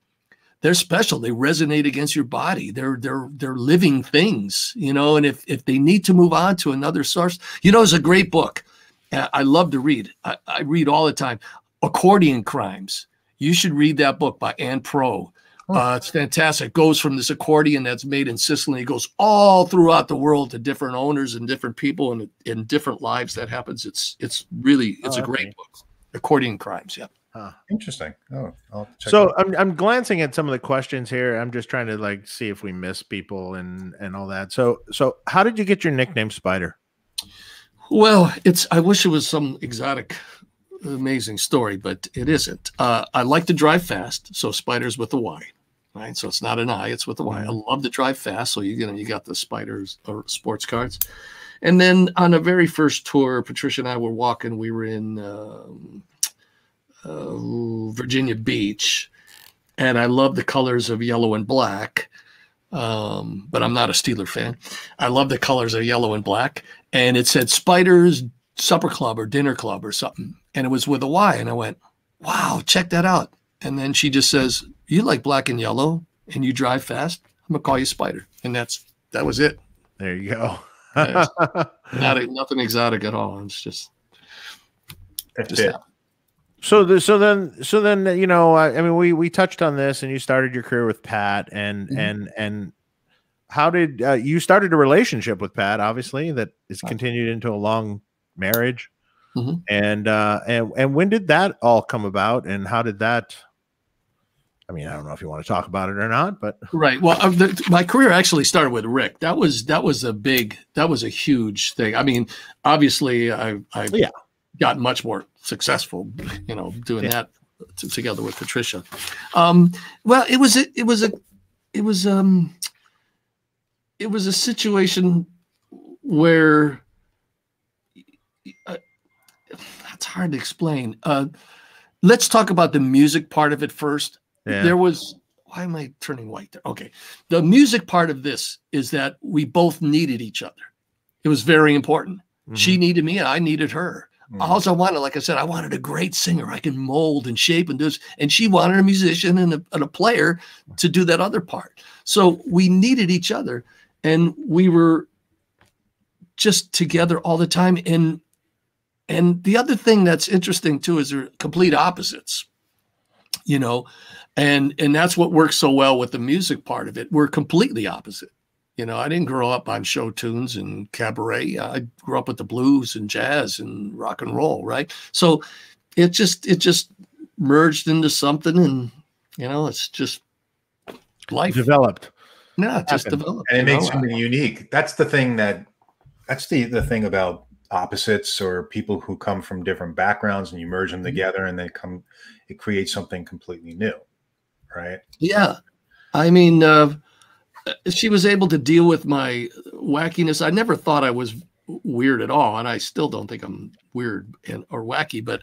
they're special. They resonate against your body. They're they're they're living things, you know. And if if they need to move on to another source, you know, it's a great book. I love to read. I, I read all the time. Accordion Crimes. You should read that book by Annie Proulx. Uh, it's fantastic. It goes from this accordion that's made in Sicily. It goes all throughout the world to different owners and different people and in different lives that happens. It's it's really it's oh, a great book. Accordion Crimes. Yeah. Huh. Interesting. Oh, so I'm I'm glancing at some of the questions here. I'm just trying to like see if we miss people and and all that. So so how did you get your nickname Spyder? Well, it's I wish it was some exotic amazing story, but it isn't. Uh, I like to drive fast, so Spyders with a Y, right? So it's not an I, it's with a Y. I mm-hmm. love to drive fast, so you, you know you got the Spyders or sports cars, And then on the very first tour, Patricia and I were walking. We were in um, uh, Virginia Beach, and I love the colors of yellow and black. Um, but I'm not a Steeler fan. I love the colors of yellow and black, and it said Spyders Supper Club or Dinner Club or something, and it was with a Y. And I went, "Wow, check that out." And then she just says, "You like black and yellow, and you drive fast. I'm gonna call you Spyder." And that's that was it. There you go. not nothing exotic at all. It's just, it just happened. So, the, so then, so then, you know, I, I, mean, we we touched on this, and you started your career with Pat, and mm-hmm. and and how did uh, you started a relationship with Pat? Obviously, that is continued into a long marriage, mm-hmm. and uh, and and when did that all come about, and how did that? I mean, I don't know if you want to talk about it or not, but right. Well, uh, the, my career actually started with Rick. That was that was a big, that was a huge thing. I mean, obviously, I I yeah. Got much more successful, you know, doing yeah. that t- together with Patricia. Um, well, it was it was a it was um it was a situation where uh, it's hard to explain. Uh, let's talk about the music part of it first. Yeah. There was why am I turning white there? Okay. The music part of this is that we both needed each other. It was very important. Mm-hmm. She needed me and I needed her. Mm-hmm. All I wanted, like I said, I wanted a great singer I can mold and shape and do this. And she wanted a musician and a, and a player to do that other part. So we needed each other and we were just together all the time. And and the other thing that's interesting too is they're complete opposites. You know, and and that's what works so well with the music part of it. We're completely opposite. You know, I didn't grow up on show tunes and cabaret. I grew up with the blues and jazz and rock and roll, right? So it just it just merged into something and you know, it's just life developed. Yeah, just developed. And it makes know? something unique. That's the thing that that's the the thing about opposites or people who come from different backgrounds and you merge them mm-hmm. together and they come it creates something completely new right yeah i mean uh, she was able to deal with my wackiness. I never thought I was weird at all, and I still don't think I'm weird and or wacky. But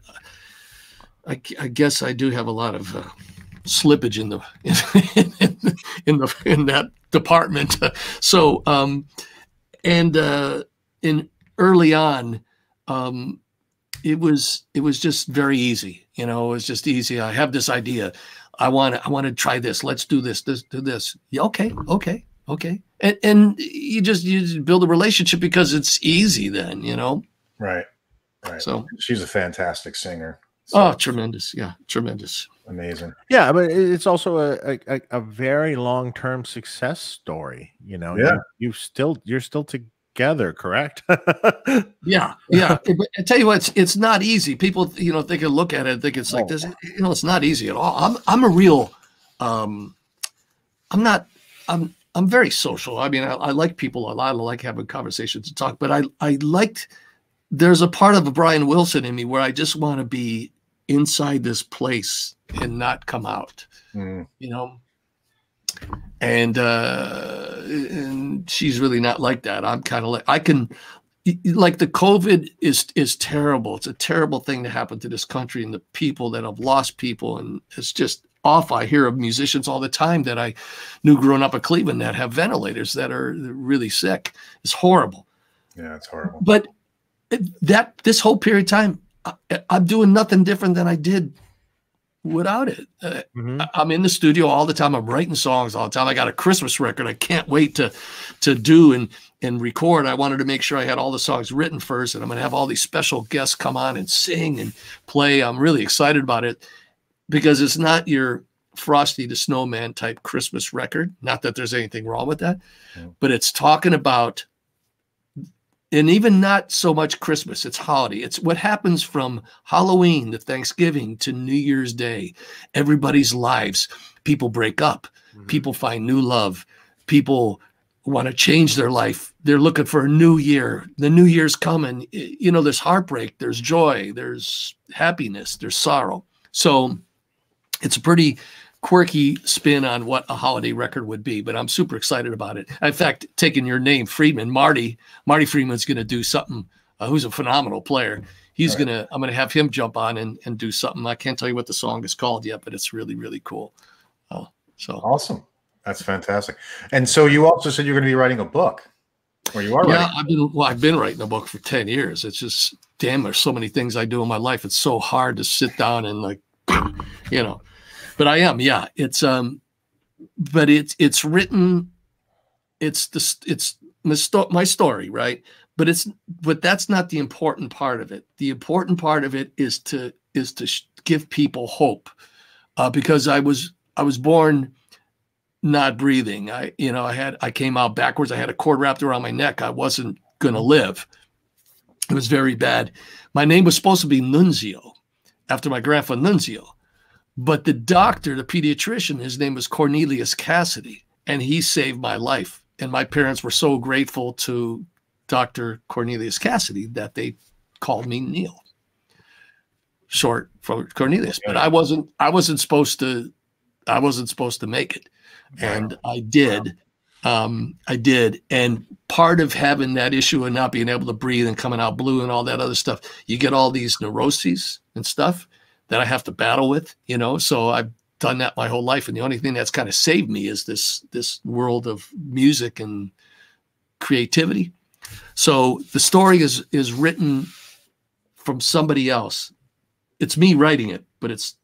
I, I guess I do have a lot of uh, slippage in the in, in, the in that department. So, um, and uh, in early on, um, it was it was just very easy. You know, it was just easy. I have this idea. I want to I want to try this. Let's do this. This do this. Yeah, okay, okay, okay. And and you just you just build a relationship because it's easy. Then you know. Right. Right. So she's a fantastic singer. So. Oh, tremendous! Yeah, tremendous. Amazing. Yeah, but it's also a a, a very long term success story. You know. Yeah. You, you still you're still to together, correct? yeah, yeah. I tell you what, it's, it's not easy. People, you know, they can look at it and think it's like oh. this. You know, it's not easy at all. I'm I'm a real, um, I'm not. I'm I'm very social. I mean, I, I like people a lot. I like having conversations and talk. But I I liked. There's a part of a Brian Wilson in me where I just want to be inside this place and not come out. Mm. You know, and uh, and she's really not like that. I'm kind of like I can like the COVID is is terrible. It's a terrible thing to happen to this country and the people that have lost people, and it's just off. I hear of musicians all the time that I knew growing up in Cleveland that have ventilators that are really sick. It's horrible. Yeah, it's horrible. But that this whole period of time, I, I'm doing nothing different than I did without it. Uh, mm-hmm. I'm in the studio all the time. I'm writing songs all the time. I got a Christmas record. I can't wait to to do and and record. I wanted to make sure I had all the songs written first, and I'm going to have all these special guests come on and sing and play. I'm really excited about it because it's not your Frosty the Snowman type Christmas record. Not that there's anything wrong with that, yeah. but it's talking about and even not so much Christmas, it's holiday. It's what happens from Halloween to Thanksgiving to New Year's Day. Everybody's lives, people break up, mm-hmm. people find new love, people want to change their life. They're looking for a new year. The new year's coming. You know, there's heartbreak, there's joy, there's happiness, there's sorrow. So it's a pretty quirky spin on what a holiday record would be, but I'm super excited about it. In fact, taking your name, Friedman, Marty, Marty Friedman's going to do something. Uh, who's a phenomenal player. He's right. gonna. I'm gonna have him jump on and and do something. I can't tell you what the song is called yet, but it's really really cool. Uh, so awesome. That's fantastic. And so you also said you're going to be writing a book. Or you are yeah, writing. I've been well, I've been writing a book for 10 years. It's just damn, there's so many things I do in my life. It's so hard to sit down and like, you know. But I am, yeah. It's um, but it's it's written, it's the it's my, sto- my story, right? But it's but that's not the important part of it. The important part of it is to is to give people hope, uh, because I was I was born not breathing. I, you know, I had, I came out backwards. I had a cord wrapped around my neck. I wasn't going to live. It was very bad. My name was supposed to be Nunzio after my grandpa Nunzio. But the doctor, the pediatrician, his name was Cornelius Cassidy, and he saved my life. And my parents were so grateful to Dr. Cornelius Cassidy that they called me Neil, short for Cornelius. But I wasn't, I wasn't supposed to, I wasn't supposed to make it and I did. Um, I did. And part of having that issue and not being able to breathe and coming out blue and all that other stuff, you get all these neuroses and stuff that I have to battle with, you know. So I've done that my whole life. And the only thing that's kind of saved me is this this world of music and creativity. So the story is is written from somebody else. It's me writing it, but it's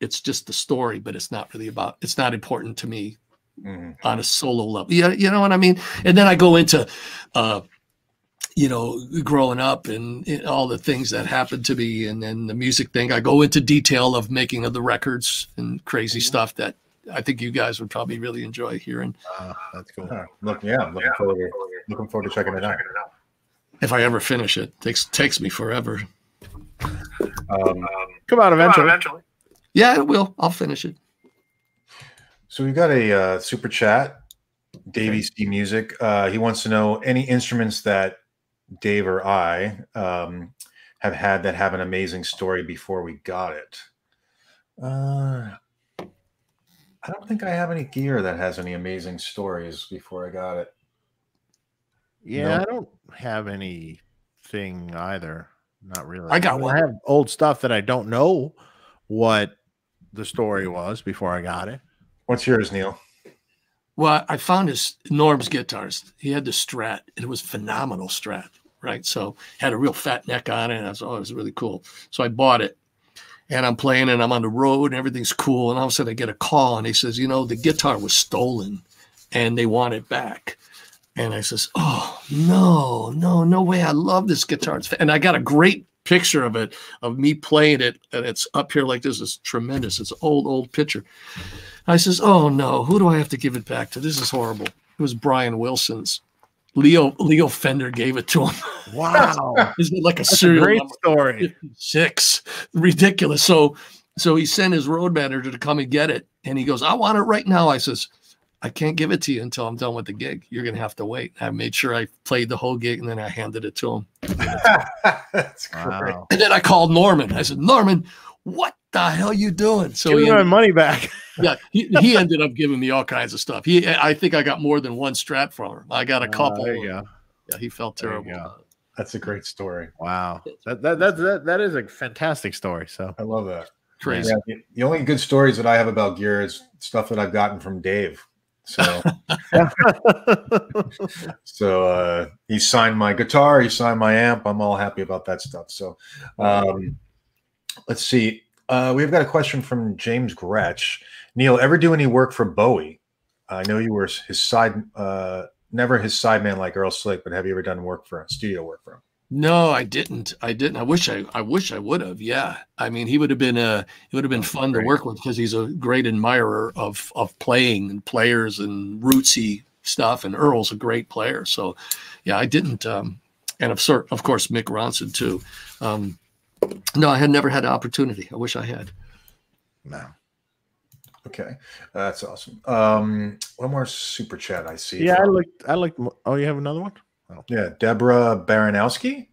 it's just the story, but it's not really about it's not important to me mm-hmm. on a solo level. Yeah, you know what I mean? And then I go into, uh, you know, growing up and, and, all the things that happened to me, and then the music thing. I go into detail of making of the records and crazy mm-hmm. stuff that I think you guys would probably really enjoy hearing. Uh, that's cool. Uh, look, yeah, looking yeah. forward to looking forward to checking it out. If I ever finish it, takes takes me forever. Um, come out eventually. eventually. Yeah, it will. I'll finish it. So we've got a uh, super chat. Davey C Music. Uh, he wants to know any instruments that Dave or I um, have had that have an amazing story before we got it. Uh, I don't think I have any gear that has any amazing stories before I got it. Yeah, nope. I don't have anything either. Not really. I got one. I have old stuff that I don't know what the story was before I got it. What's yours, Neil? Well, I found his Norm's guitars. He had the Strat. It was phenomenal Strat, right? So had a real fat neck on it. And I was, oh, it was really cool. So I bought it, and I'm playing, and I'm on the road, and everything's cool. And all of a sudden, I get a call, and he says, you know, the guitar was stolen, and they want it back. And I says, oh no, no, no way! I love this guitar. And I got a great picture of it of me playing it, and it's up here like this. It's tremendous. It's old, old picture. I says, "Oh no, who do I have to give it back to? This is horrible." It was Brian Wilson's. Leo Leo Fender gave it to him. Wow, is it like a serial great story? Six, ridiculous. So so he sent his road manager to come and get it, and he goes, "I want it right now." I says, "I can't give it to you until I'm done with the gig. You're gonna have to wait." I made sure I played the whole gig, and then I handed it to him. That's great. Wow. And then I called Norman. I said, "Norman, what the hell you doing?" So Give me my money back yeah, he, he ended up giving me all kinds of stuff. He, I think I got more than one strap from him. I got a ah, couple. Uh, there you go. Yeah, he felt terrible. That's a great story. Wow, that that, that that that is a fantastic story. So I love that. Crazy. Yeah, the, the only good stories that I have about gear is stuff that I've gotten from Dave. So, so uh, he signed my guitar, he signed my amp. I'm all happy about that stuff. So, um, let's see. Uh, we've got a question from James Gretsch. Neil, ever do any work for Bowie? I know you were his side, uh, never his sideman like Earl Slick, but have you ever done work for him, studio work for him? No, I didn't. I didn't. I wish I. I wish I would have. Yeah. I mean, he would have been. Uh, it would have been oh, fun great. to work with because he's a great admirer of of playing and players and rootsy stuff. And Earl's a great player. So, yeah, I didn't. Um, and of sort, of course, Mick Ronson too. Um, no, I had never had an opportunity. I wish I had. No. Okay, that's awesome. Um, one more super chat I see. Yeah, I like. I like. Oh, you have another one? Oh. Yeah, Deborah Baranowski.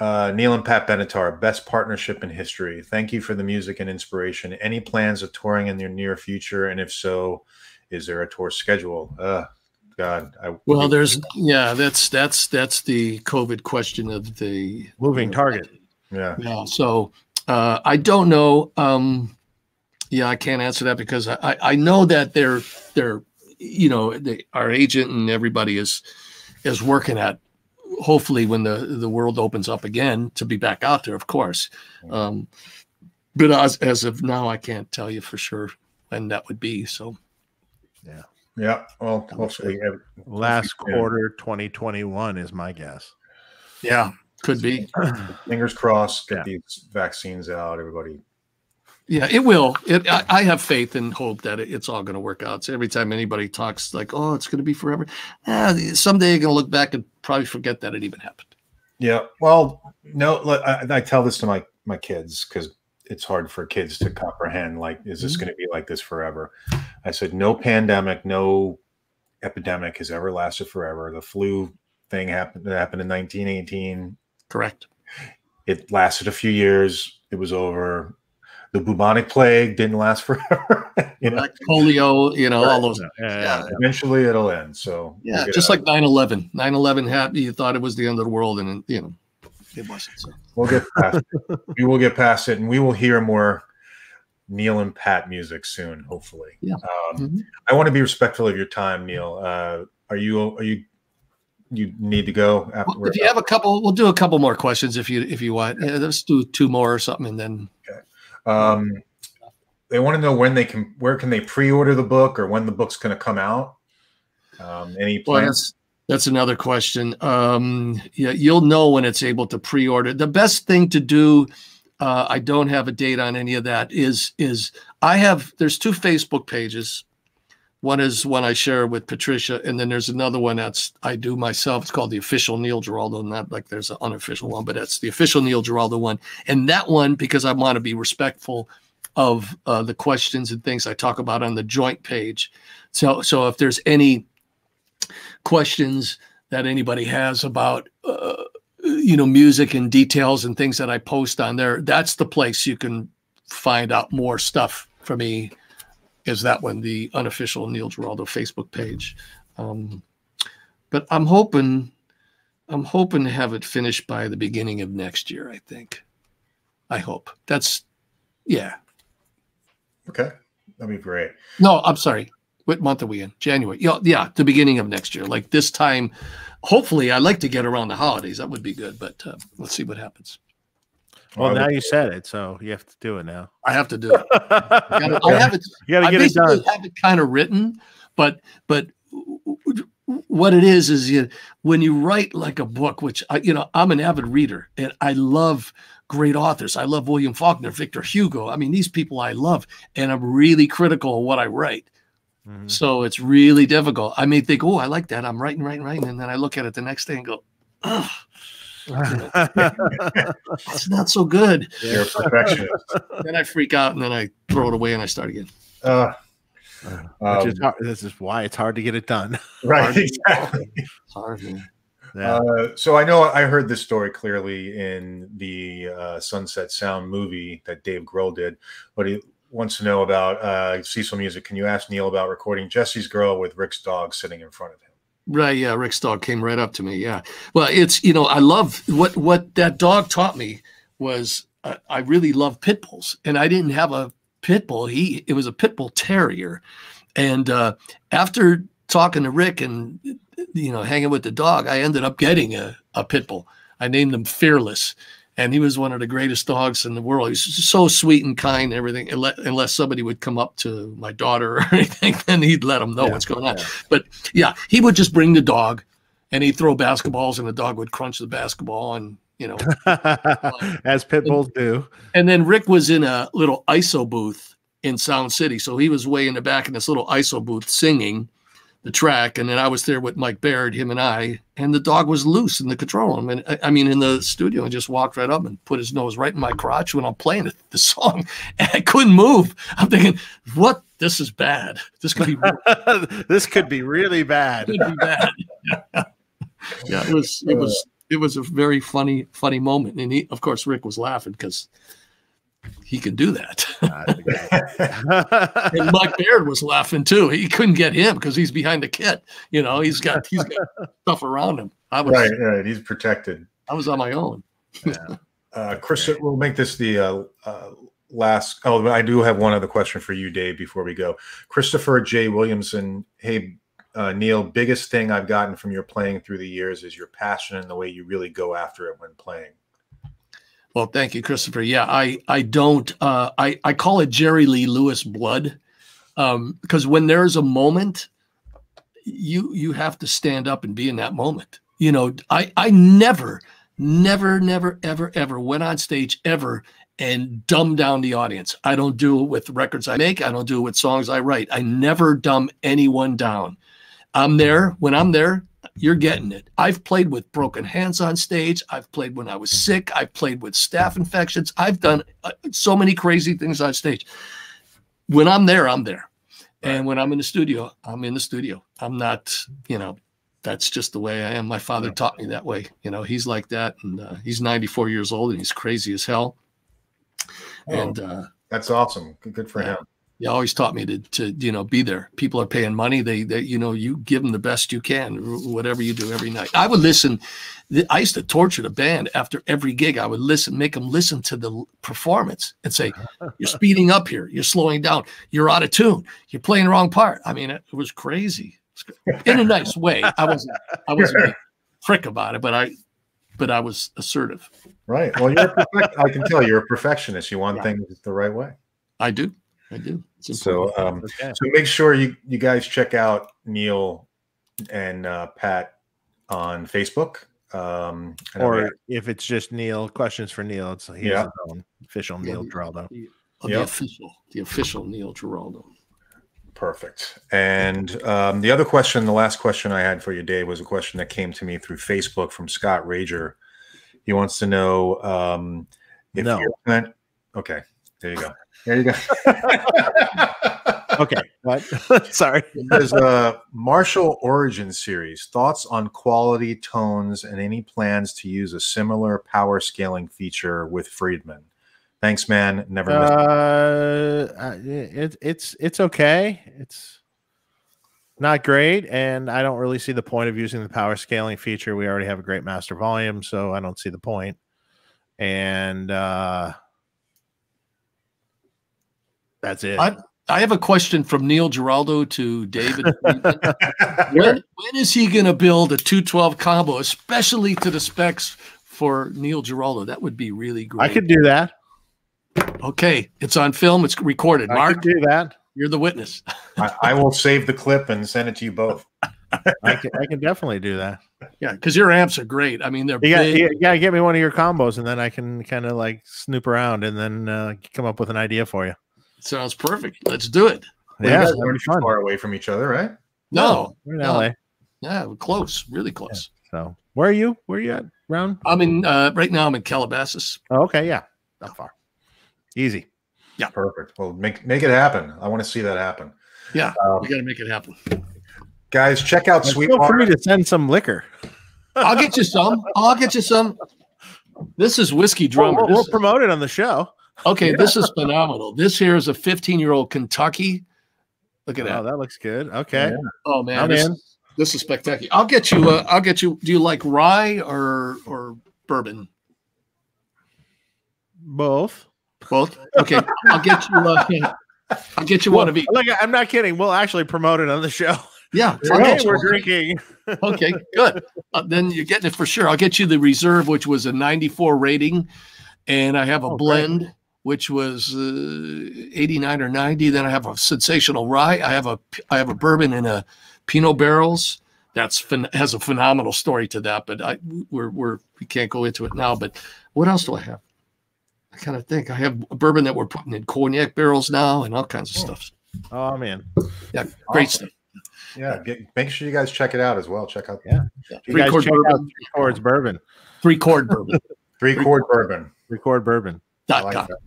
uh, Neil and Pat Benatar, best partnership in history. Thank you for the music and inspiration. Any plans of touring in the near future? And if so, is there a tour schedule? Uh, God, I, well, there's yeah, that's that's that's the COVID question of the moving target. Yeah, yeah. So uh, I don't know. Um, yeah, I can't answer that because I I know that they're they're you know they, our agent and everybody is is working at hopefully when the the world opens up again to be back out there, of course. Um, but as as of now, I can't tell you for sure when that would be. So, yeah, yeah. Well, hopefully, last quarter 2021 is my guess. Yeah, could be. Fingers crossed. Get yeah. these vaccines out. Everybody yeah, it will. It, I, I, have faith and hope that it, it's all going to work out. So every time anybody talks like, "Oh, it's going to be forever," eh, someday you're going to look back and probably forget that it even happened. Yeah. Well, no, I, I tell this to my my kids because it's hard for kids to comprehend. Like, is this mm-hmm. going to be like this forever? I said, no pandemic, no epidemic has ever lasted forever. The flu thing happened that happened in 1918. Correct. It lasted a few years. It was over the bubonic plague didn't last forever. you know, like polio, you know, right. all those. Yeah, yeah, Eventually it'll end. So yeah, just like 9 11. 9 11 happened. You thought it was the end of the world, and you know, it wasn't. So we'll get past it. We will get past it, and we will hear more Neil and Pat music soon, hopefully. Yeah. Um, mm-hmm. I want to be respectful of your time, Neil. Uh, are you, are you, you need to go after, well, if you have a couple we'll do a couple more questions if you if you want yeah, let's do two more or something and then okay um, they want to know when they can, where can they pre-order the book, or when the book's going to come out. Um, any plans? Well, that's, that's another question. Um, yeah, you'll know when it's able to pre-order. The best thing to do, uh, I don't have a date on any of that. Is is I have there's two Facebook pages. One is one I share with Patricia, and then there's another one that's I do myself. It's called the official Neil Giraldo, not like there's an unofficial one, but that's the official Neil Giraldo one. And that one, because I want to be respectful of uh, the questions and things I talk about on the joint page. So, so if there's any questions that anybody has about, uh, you know, music and details and things that I post on there, that's the place you can find out more stuff for me is that one, the unofficial Neil Giraldo Facebook page. Um, but I'm hoping, I'm hoping to have it finished by the beginning of next year. I think. I hope that's, yeah. Okay, that'd be great. No, I'm sorry. What month are we in? January. Yeah, yeah, the beginning of next year. Like this time, hopefully, I'd like to get around the holidays. That would be good. But uh, let's see what happens. Well, now you said it, so you have to do it now. I have to do it. I, gotta, I have it. You got to get it done. Have it kind of written, but but what it is is you when you write like a book, which I, you know I'm an avid reader and I love great authors. I love William Faulkner, Victor Hugo. I mean, these people I love, and I'm really critical of what I write. Mm-hmm. So it's really difficult. I may think, oh, I like that. I'm writing, writing, writing, and then I look at it the next day and go, ugh it's not so good. You're a perfectionist. then I freak out and then I throw it away and I start again. Uh, um, is hard, this is why it's hard to get it done. Right. Exactly. hard, yeah. Uh, so I know I heard this story clearly in the uh, Sunset Sound movie that Dave Grohl did, but he wants to know about uh, Cecil Music. Can you ask Neil about recording Jessie's Girl with Rick's dog sitting in front of him? Right. Yeah. Rick's dog came right up to me. Yeah. Well, it's, you know, I love what, what that dog taught me was uh, I really love pit bulls and I didn't have a pit bull. He, it was a pit bull terrier. And uh, after talking to Rick and, you know, hanging with the dog, I ended up getting a, a pit bull. I named him Fearless and he was one of the greatest dogs in the world. He's so sweet and kind, and everything. Unless somebody would come up to my daughter or anything, then he'd let them know yeah, what's going on. Yeah. But yeah, he would just bring the dog, and he'd throw basketballs, and the dog would crunch the basketball, and you know, as pit bulls and, do. And then Rick was in a little ISO booth in Sound City, so he was way in the back in this little ISO booth singing the track, and then I was there with Mike Baird, him and I, and the dog was loose in the control room, and I, I mean in the studio, and just walked right up and put his nose right in my crotch when I'm playing the, the song, and I couldn't move. I'm thinking, what? This is bad. This could be. this could be really bad. could be bad. yeah, it was. It was. it was a very funny funny moment, and he, of course, Rick was laughing because he could do that. and Mike Baird was laughing too. He couldn't get him because he's behind the kit. You know, he's got he's got stuff around him. I was right, right. He's protected. I was on my own. yeah. Uh, Chris, we'll make this the uh, uh, last. Oh, I do have one other question for you, Dave, before we go. Christopher J. Williamson. Hey, uh, Neil, biggest thing I've gotten from your playing through the years is your passion and the way you really go after it when playing. Well, thank you, Christopher. Yeah, I I don't uh, I I call it Jerry Lee Lewis blood because um, when there's a moment, you you have to stand up and be in that moment. You know, I I never never never ever ever went on stage ever and dumb down the audience. I don't do it with records I make. I don't do it with songs I write. I never dumb anyone down. I'm there when I'm there you're getting it. I've played with broken hands on stage. I've played when I was sick. I've played with staph infections. I've done uh, so many crazy things on stage. When I'm there, I'm there. And when I'm in the studio, I'm in the studio. I'm not, you know, that's just the way I am. My father taught me that way. You know, he's like that. And uh, he's 94 years old and he's crazy as hell. Oh, and uh, that's awesome. Good for yeah. him he always taught me to, to you know be there. People are paying money. They, they you know you give them the best you can whatever you do every night. I would listen i used to torture the band after every gig. I would listen make them listen to the performance and say you're speeding up here. You're slowing down. You're out of tune. You're playing the wrong part. I mean it, it was crazy. In a nice way. I wasn't i wasn't a prick about it but i but i was assertive. Right. Well you're perfect, i can tell you're a perfectionist. You want yeah. things the right way. I do. I do. So, um, okay. so make sure you you guys check out Neil and uh, Pat on Facebook. Um, or if it's just Neil, questions for Neil. It's yeah. his own official yeah, Neil Giraldo. The, the yep. official, the official Neil Giraldo. Perfect. And um, the other question, the last question I had for you, Dave, was a question that came to me through Facebook from Scott Rager. He wants to know um, if no. you're okay. There you go. There you go. okay. What? Sorry. There's a Marshall Origin series. Thoughts on quality, tones, and any plans to use a similar power scaling feature with Friedman? Thanks, man. Never. Uh, it, it's it's okay. It's not great, and I don't really see the point of using the power scaling feature. We already have a great master volume, so I don't see the point. And uh, that's it. I, I have a question from Neil Giraldo to David. when, when is he going to build a 212 combo, especially to the specs for Neil Giraldo? That would be really great. I could do that. Okay, it's on film. It's recorded. I Mark, do that. You're the witness. I, I, will save the clip and send it to you both. I can, I can definitely do that. Yeah, because your amps are great. I mean, they're you got, you got to get me one of your combos, and then I can kind of like snoop around and then uh, come up with an idea for you. Sounds perfect. Let's do it. Yeah, it's pretty far away from each other, right? No, we're in no. LA. Yeah, we're close, really close. Yeah. So, where are you? Where are you at? Round? I'm in. Uh, right now, I'm in Calabasas. Oh, okay, yeah, not far. Easy. Yeah, perfect. Well, make make it happen. I want to see that happen. Yeah, um, we got to make it happen. Guys, check out Sweet. Feel free to send some liquor. I'll get you some. I'll get you some. This is whiskey drummer. We'll, we'll promote it on the show. Okay, yeah. this is phenomenal. This here is a 15 year old Kentucky. Look at oh, that. that looks good. Okay. Yeah. Oh man, this, this is spectacular. I'll get you. Uh, I'll get you. Do you like rye or or bourbon? Both. Both. Okay. I'll get you. Uh, I'll get you well, one of each. Like I'm not kidding. We'll actually promote it on the show. Yeah, okay, we're drinking. okay, good. Uh, then you're getting it for sure. I'll get you the reserve, which was a 94 rating, and I have a oh, blend. Great which was uh, 89 or 90. Then I have a sensational rye. I have a I have a bourbon and a Pinot barrels. That's has a phenomenal story to that, but I we're we're we can't go into it now. But what else do I have? I kind of think I have a bourbon that we're putting in cognac barrels now and all kinds of oh. stuff. Oh man, yeah, great awesome. stuff. Yeah, get, make sure you guys check it out as well. Check out yeah, yeah. three chord bourbon. three chords bourbon, three chord bourbon, three chord bourbon, three chord bourbon. I like, that.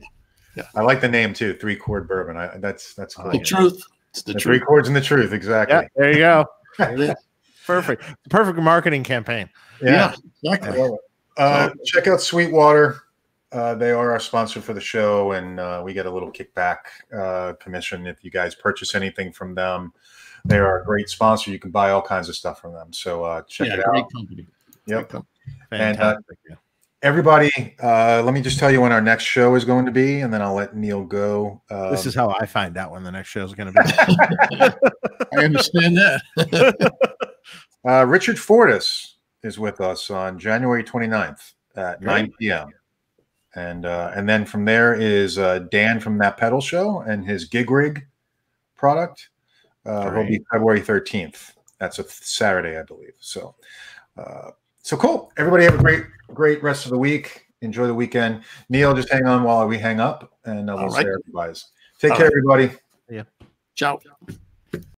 yeah. I like the name too. Three chord bourbon. I, that's that's cool. The truth. It's the, the truth. Three chords and the truth. Exactly. Yeah, there you go. perfect. Perfect marketing campaign. Yeah, yeah exactly. Uh, check out Sweetwater. Uh, they are our sponsor for the show, and uh, we get a little kickback uh, commission if you guys purchase anything from them. They are a great sponsor. You can buy all kinds of stuff from them. So uh, check yeah, it great out. Company. Yep. Great company. And uh, everybody, uh, let me just tell you when our next show is going to be, and then I'll let Neil go. Um, this is how I find out when the next show is going to be. I understand that. uh, Richard Fortus is with us on January 29th at 9 p.m. And uh, and then from there is uh, Dan from that pedal show and his gig rig product. Uh, will be February 13th. That's a Saturday, I believe. So, uh, so cool. Everybody have a great, great rest of the week. Enjoy the weekend. Neil, just hang on while we hang up, and uh, we'll right. say our goodbyes. Take All care, right. everybody. Yeah. Ciao.